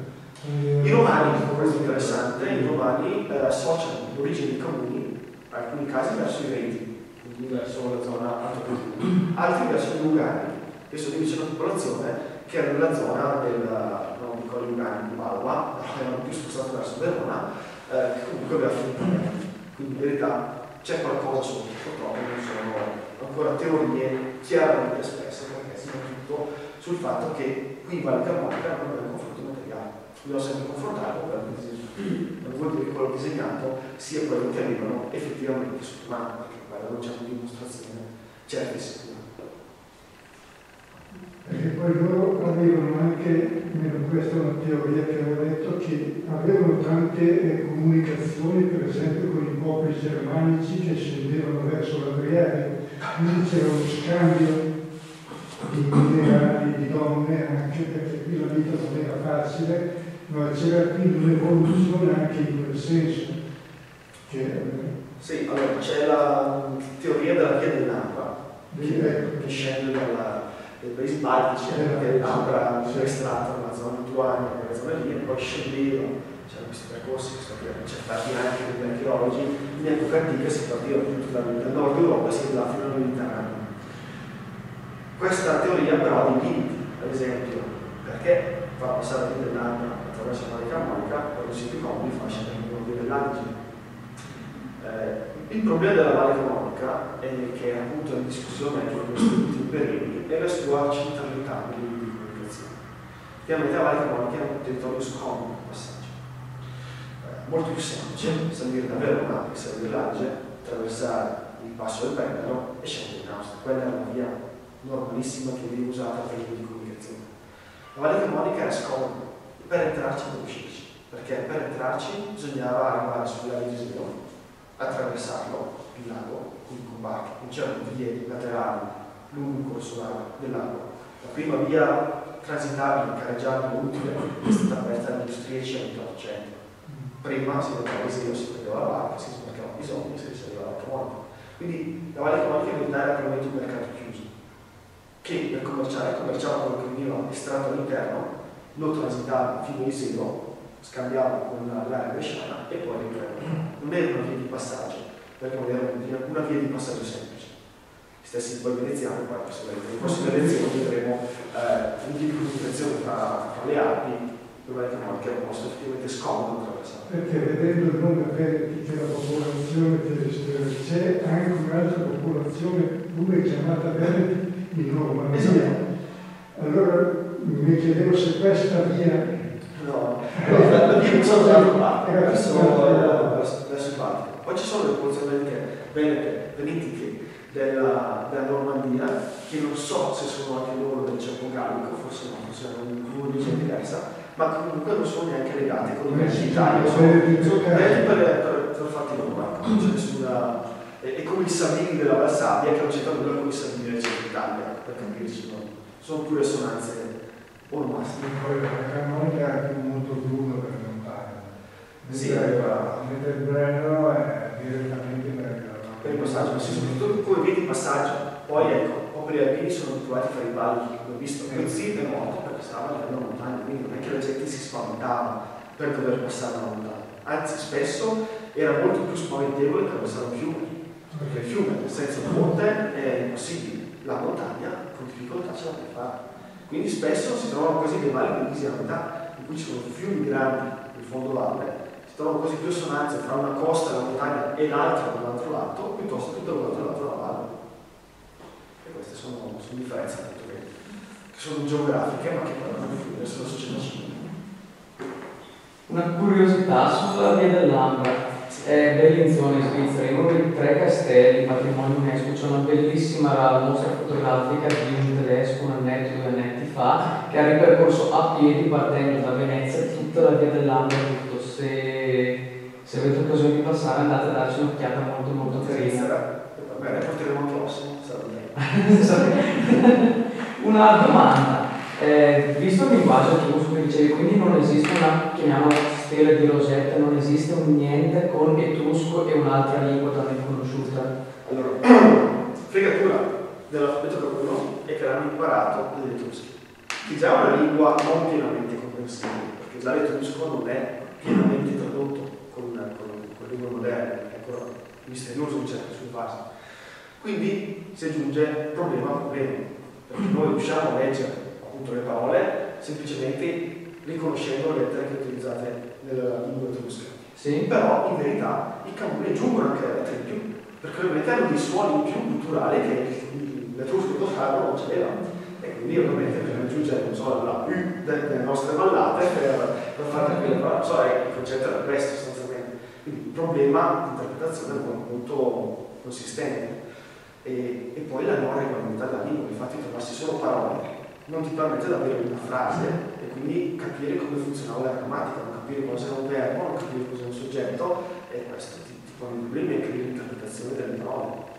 I romani, questo è interessante, i romani eh, associano l'origine dei comuni, in alcuni casi verso i reti, verso la zona altopolitica, altri verso i lugani, che sono invece una popolazione che era nella zona del, non di Colli Lugani, di Balua, erano più spostati verso Verona, eh, che comunque aveva finito Quindi in verità c'è qualcosa sotto, purtroppo non sono ancora teorie chiaramente espresse, perché si tutto sul fatto che qui in Valle Camonica non abbiamo confronto materiale. Ho sempre confrontato con quello disegnato. Non vuol dire che quello disegnato sia quello che arrivano effettivamente sotto mano, non c'è una dimostrazione certa e sicura perché poi loro avevano anche, questa è una teoria che avevo detto, che avevano tante eh, comunicazioni, per esempio con i popoli germanici che scendevano verso l'Adriatico, quindi c'era uno scambio di minerali, di donne, anche perché qui la vita non era facile, ma c'era quindi un'evoluzione anche in quel senso. Che, eh, sì, allora c'è la teoria della via dell'acqua, che, che scende dalla dei paesi baltici, che l'Ambra si è estratta nella zona lituanica, quella zona lì, e poi scendeva, c'erano questi percorsi che sono accertati anche dagli archeologi, in epoca antica si partiva appunto dal nord Europa e si andava fino al Mediterraneo. Questa teoria però ha dei limiti, ad esempio, perché fa passare la via dell'anima attraverso la manica armonica, per un sito comuni fa scendere la via dell'anima. Eh, il problema della valle economica, e che è appunto in discussione anche in questi ultimi periodi, è la sua centralità di comunicazione. Chiaramente la valle economica è un territorio scomodo in passaggio. Eh, molto più semplice salire da Verona che salire l'Alge, attraversare il passo del Pendolo e scendere in Austria. Quella è una via normalissima che viene usata per linee di comunicazione. La valle economica era scomoda per entrarci e per uscirci, perché per entrarci bisognava arrivare sul lago di Silo attraversarlo, il lago, quindi con barche, non c'erano vie laterali lungo il corso del lago. La prima via transitabile, careggiabile, utile, è stata aperta dall'industria del 800. Prima si andava a si prendeva la barca, si sbarcava bisogno, si risaliva la Monica. Quindi la Valle Camonica in realtà era probabilmente un mercato chiuso, che per commerciare commerciava quello che veniva estratto all'interno, lo transitava fino a Iseo scambiava con l'area bresciana e poi riprendeva. Non era una via di passaggio, perché non era una via di passaggio semplice. Gli stessi poi veneziani, poi nelle prossime lezioni vedremo eh, un tipo di comunicazione tra, tra le Alpi, dove che è un posto effettivamente scomodo attraversato. Perché vedendo il nome della popolazione terrestre c'è anche un'altra popolazione pure chiamata Veneti in Normandia. Esatto. Allora mi chiedevo se questa via No, la via sono occupate, verso il Baltico. Poi ci sono le popolazioni venete, venetiche della, della, Normandia, che non so se sono anche loro del Ceppo Gallico, forse no, forse hanno un'origine diversa, ma comunque non sono neanche legate con i Veneti d'Italia, sono veneti per, per, per fatti loro, c'è nessuna... È, come i Sabini della Valsabbia che non c'entra nulla con i Sabini del Centro Italia, per capirci, no? sono più risonanze ormai poi la canonica è più molto duro per non fare. Sì, arriva. Mentre il Breno è direttamente per per il passaggio, sì, soprattutto come vedi il passaggio. Poi ecco, opere alpini sono abituati a fare i balli, l'ho visto, mio zio è morto perché stava nella montagna, quindi non è che la gente si spaventava per dover passare la montagna. Anzi, spesso era molto più spaventevole attraversare un fiume, perché il fiume senza ponte è impossibile, la montagna con difficoltà ce la puoi fare. Quindi spesso si trovano così dei mali divisi a metà, in cui ci sono fiumi grandi nel fondo valle, si trovano così due sonanze fra una costa della montagna e l'altra dall'altro lato, piuttosto che dall'altro lato della valle. E queste sono, sono differenze che, che sono geografiche, ma che poi vanno a influire sulla società civile. Una curiosità sulla via dell'Ambra. È Bellinzone in Svizzera, in uno dei tre castelli patrimonio UNESCO. C'è una bellissima mostra fotografica di un tedesco un annetto, due annetti fa, che ha ripercorso a piedi partendo da Venezia tutta la via dell'Ambra Se, se avete occasione di passare andate a darci un'occhiata molto molto carina. Bene, porteremo anche prossimo, sarà Una domanda, eh, visto l'invaso che dicevi, quindi non esiste una, chiamiamola stele di Rosetta non esiste un niente con etrusco e un'altra lingua da me conosciuta. Allora, fregatura dell'alfabeto capuno è che l'hanno imparato dagli etruschi, che già è una lingua non pienamente comprensibile, perché già l'etrusco non è pienamente tradotto con lingue moderne, è ancora misterioso in certe sue fasi. Quindi si aggiunge problema a problema, perché noi riusciamo a leggere appunto le parole semplicemente riconoscendo le lettere che utilizzate nella lingua etrusca. Sì. Però in verità i camburi aggiungono anche le lettere in più, perché ovviamente hanno dei suoni più culturali che l'etrusco toscano non c'aveva. E quindi ovviamente per aggiungere non so, la U delle nostre ballate per, per far capire però non so, il concetto era questo problema di interpretazione molto consistente. E, e poi la non regolarità della lingua, infatti trovassi solo parole non ti permette davvero una frase e quindi capire come funzionava la grammatica, non capire era un verbo, non capire cosa è un soggetto e questo ti, ti pone problemi anche nell'interpretazione delle parole.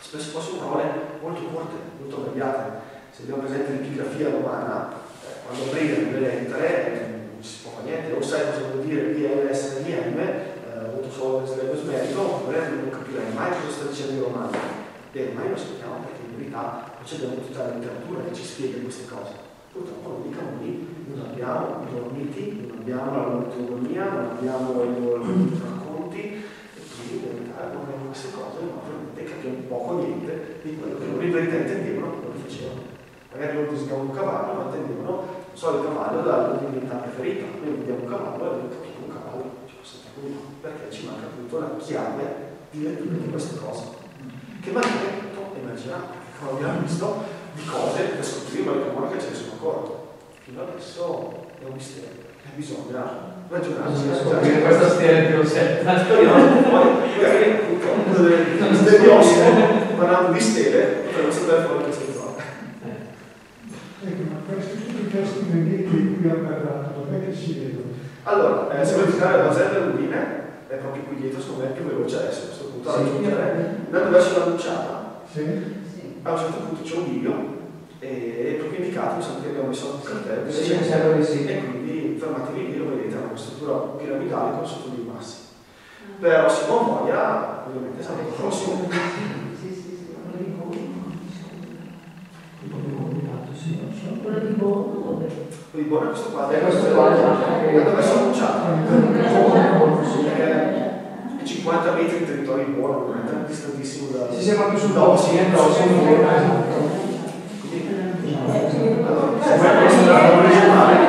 Spesso poi sono parole molto corte, molto abbreviate. Se abbiamo presente l'epigrafia romana, eh, quando abbreviano le lettere eh, non si può fare niente, o sai cosa vuol dire ILSNIM, eh, voto solo per il merito, oppure non capirai il romano. E ormai lo sappiamo perché in verità c'è tutta la letteratura che ci spiega queste cose. Purtroppo noi comuni non abbiamo i loro miti, non abbiamo la loro teoria, non abbiamo i racconti, e quindi in verità non abbiamo queste cose, ma probabilmente capiamo poco niente di quello che loro in verità intendevano quello che facevano. Magari loro disegnavano un cavallo, ma intendevano so il cavallo dalla divinità preferita, quindi vediamo un cavallo e abbiamo capito un cavallo, ci uno, perché ci manca appunto la chiave di lettura di queste cose, che magari appunto emergerà, come abbiamo visto, di cose per scoprire modo che ce ne sono accorto. Fino adesso è un mistero, e bisogna ragionare. Bisogna scoprire questa stella di Rosetta. Speriamo, poi magari appunto uno delle degli ossi, parlando di stelle, potremmo saltare fuori queste zone. Ecco, ma questi tutti i testi di cui abbiamo parlato, dov'è che si vedono? Allora, eh, se volete visitare la Basella Rubine, è proprio qui dietro, secondo me è più veloce adesso a questo punto, Sì. raggiungere, andando verso l'annunciata, Sì? a un certo punto c'è un video, e è proprio indicato, mi sa che abbiamo messo un cartello, Sì, sembra di sì. e quindi fermatevi lì, lo vedete, ha una struttura piramidale con sotto dei massi. Però se non voglia, ovviamente sarà il prossimo. Quello di Bono dove? Quindi buono questo qua, E questo qua, è dove sono annunciato. Eh, 50 metri di territorio buono, non è tanto distantissimo da... Si sembra più sul sì, prossimo, sì. esatto. Allora, se vuoi questo è la originale,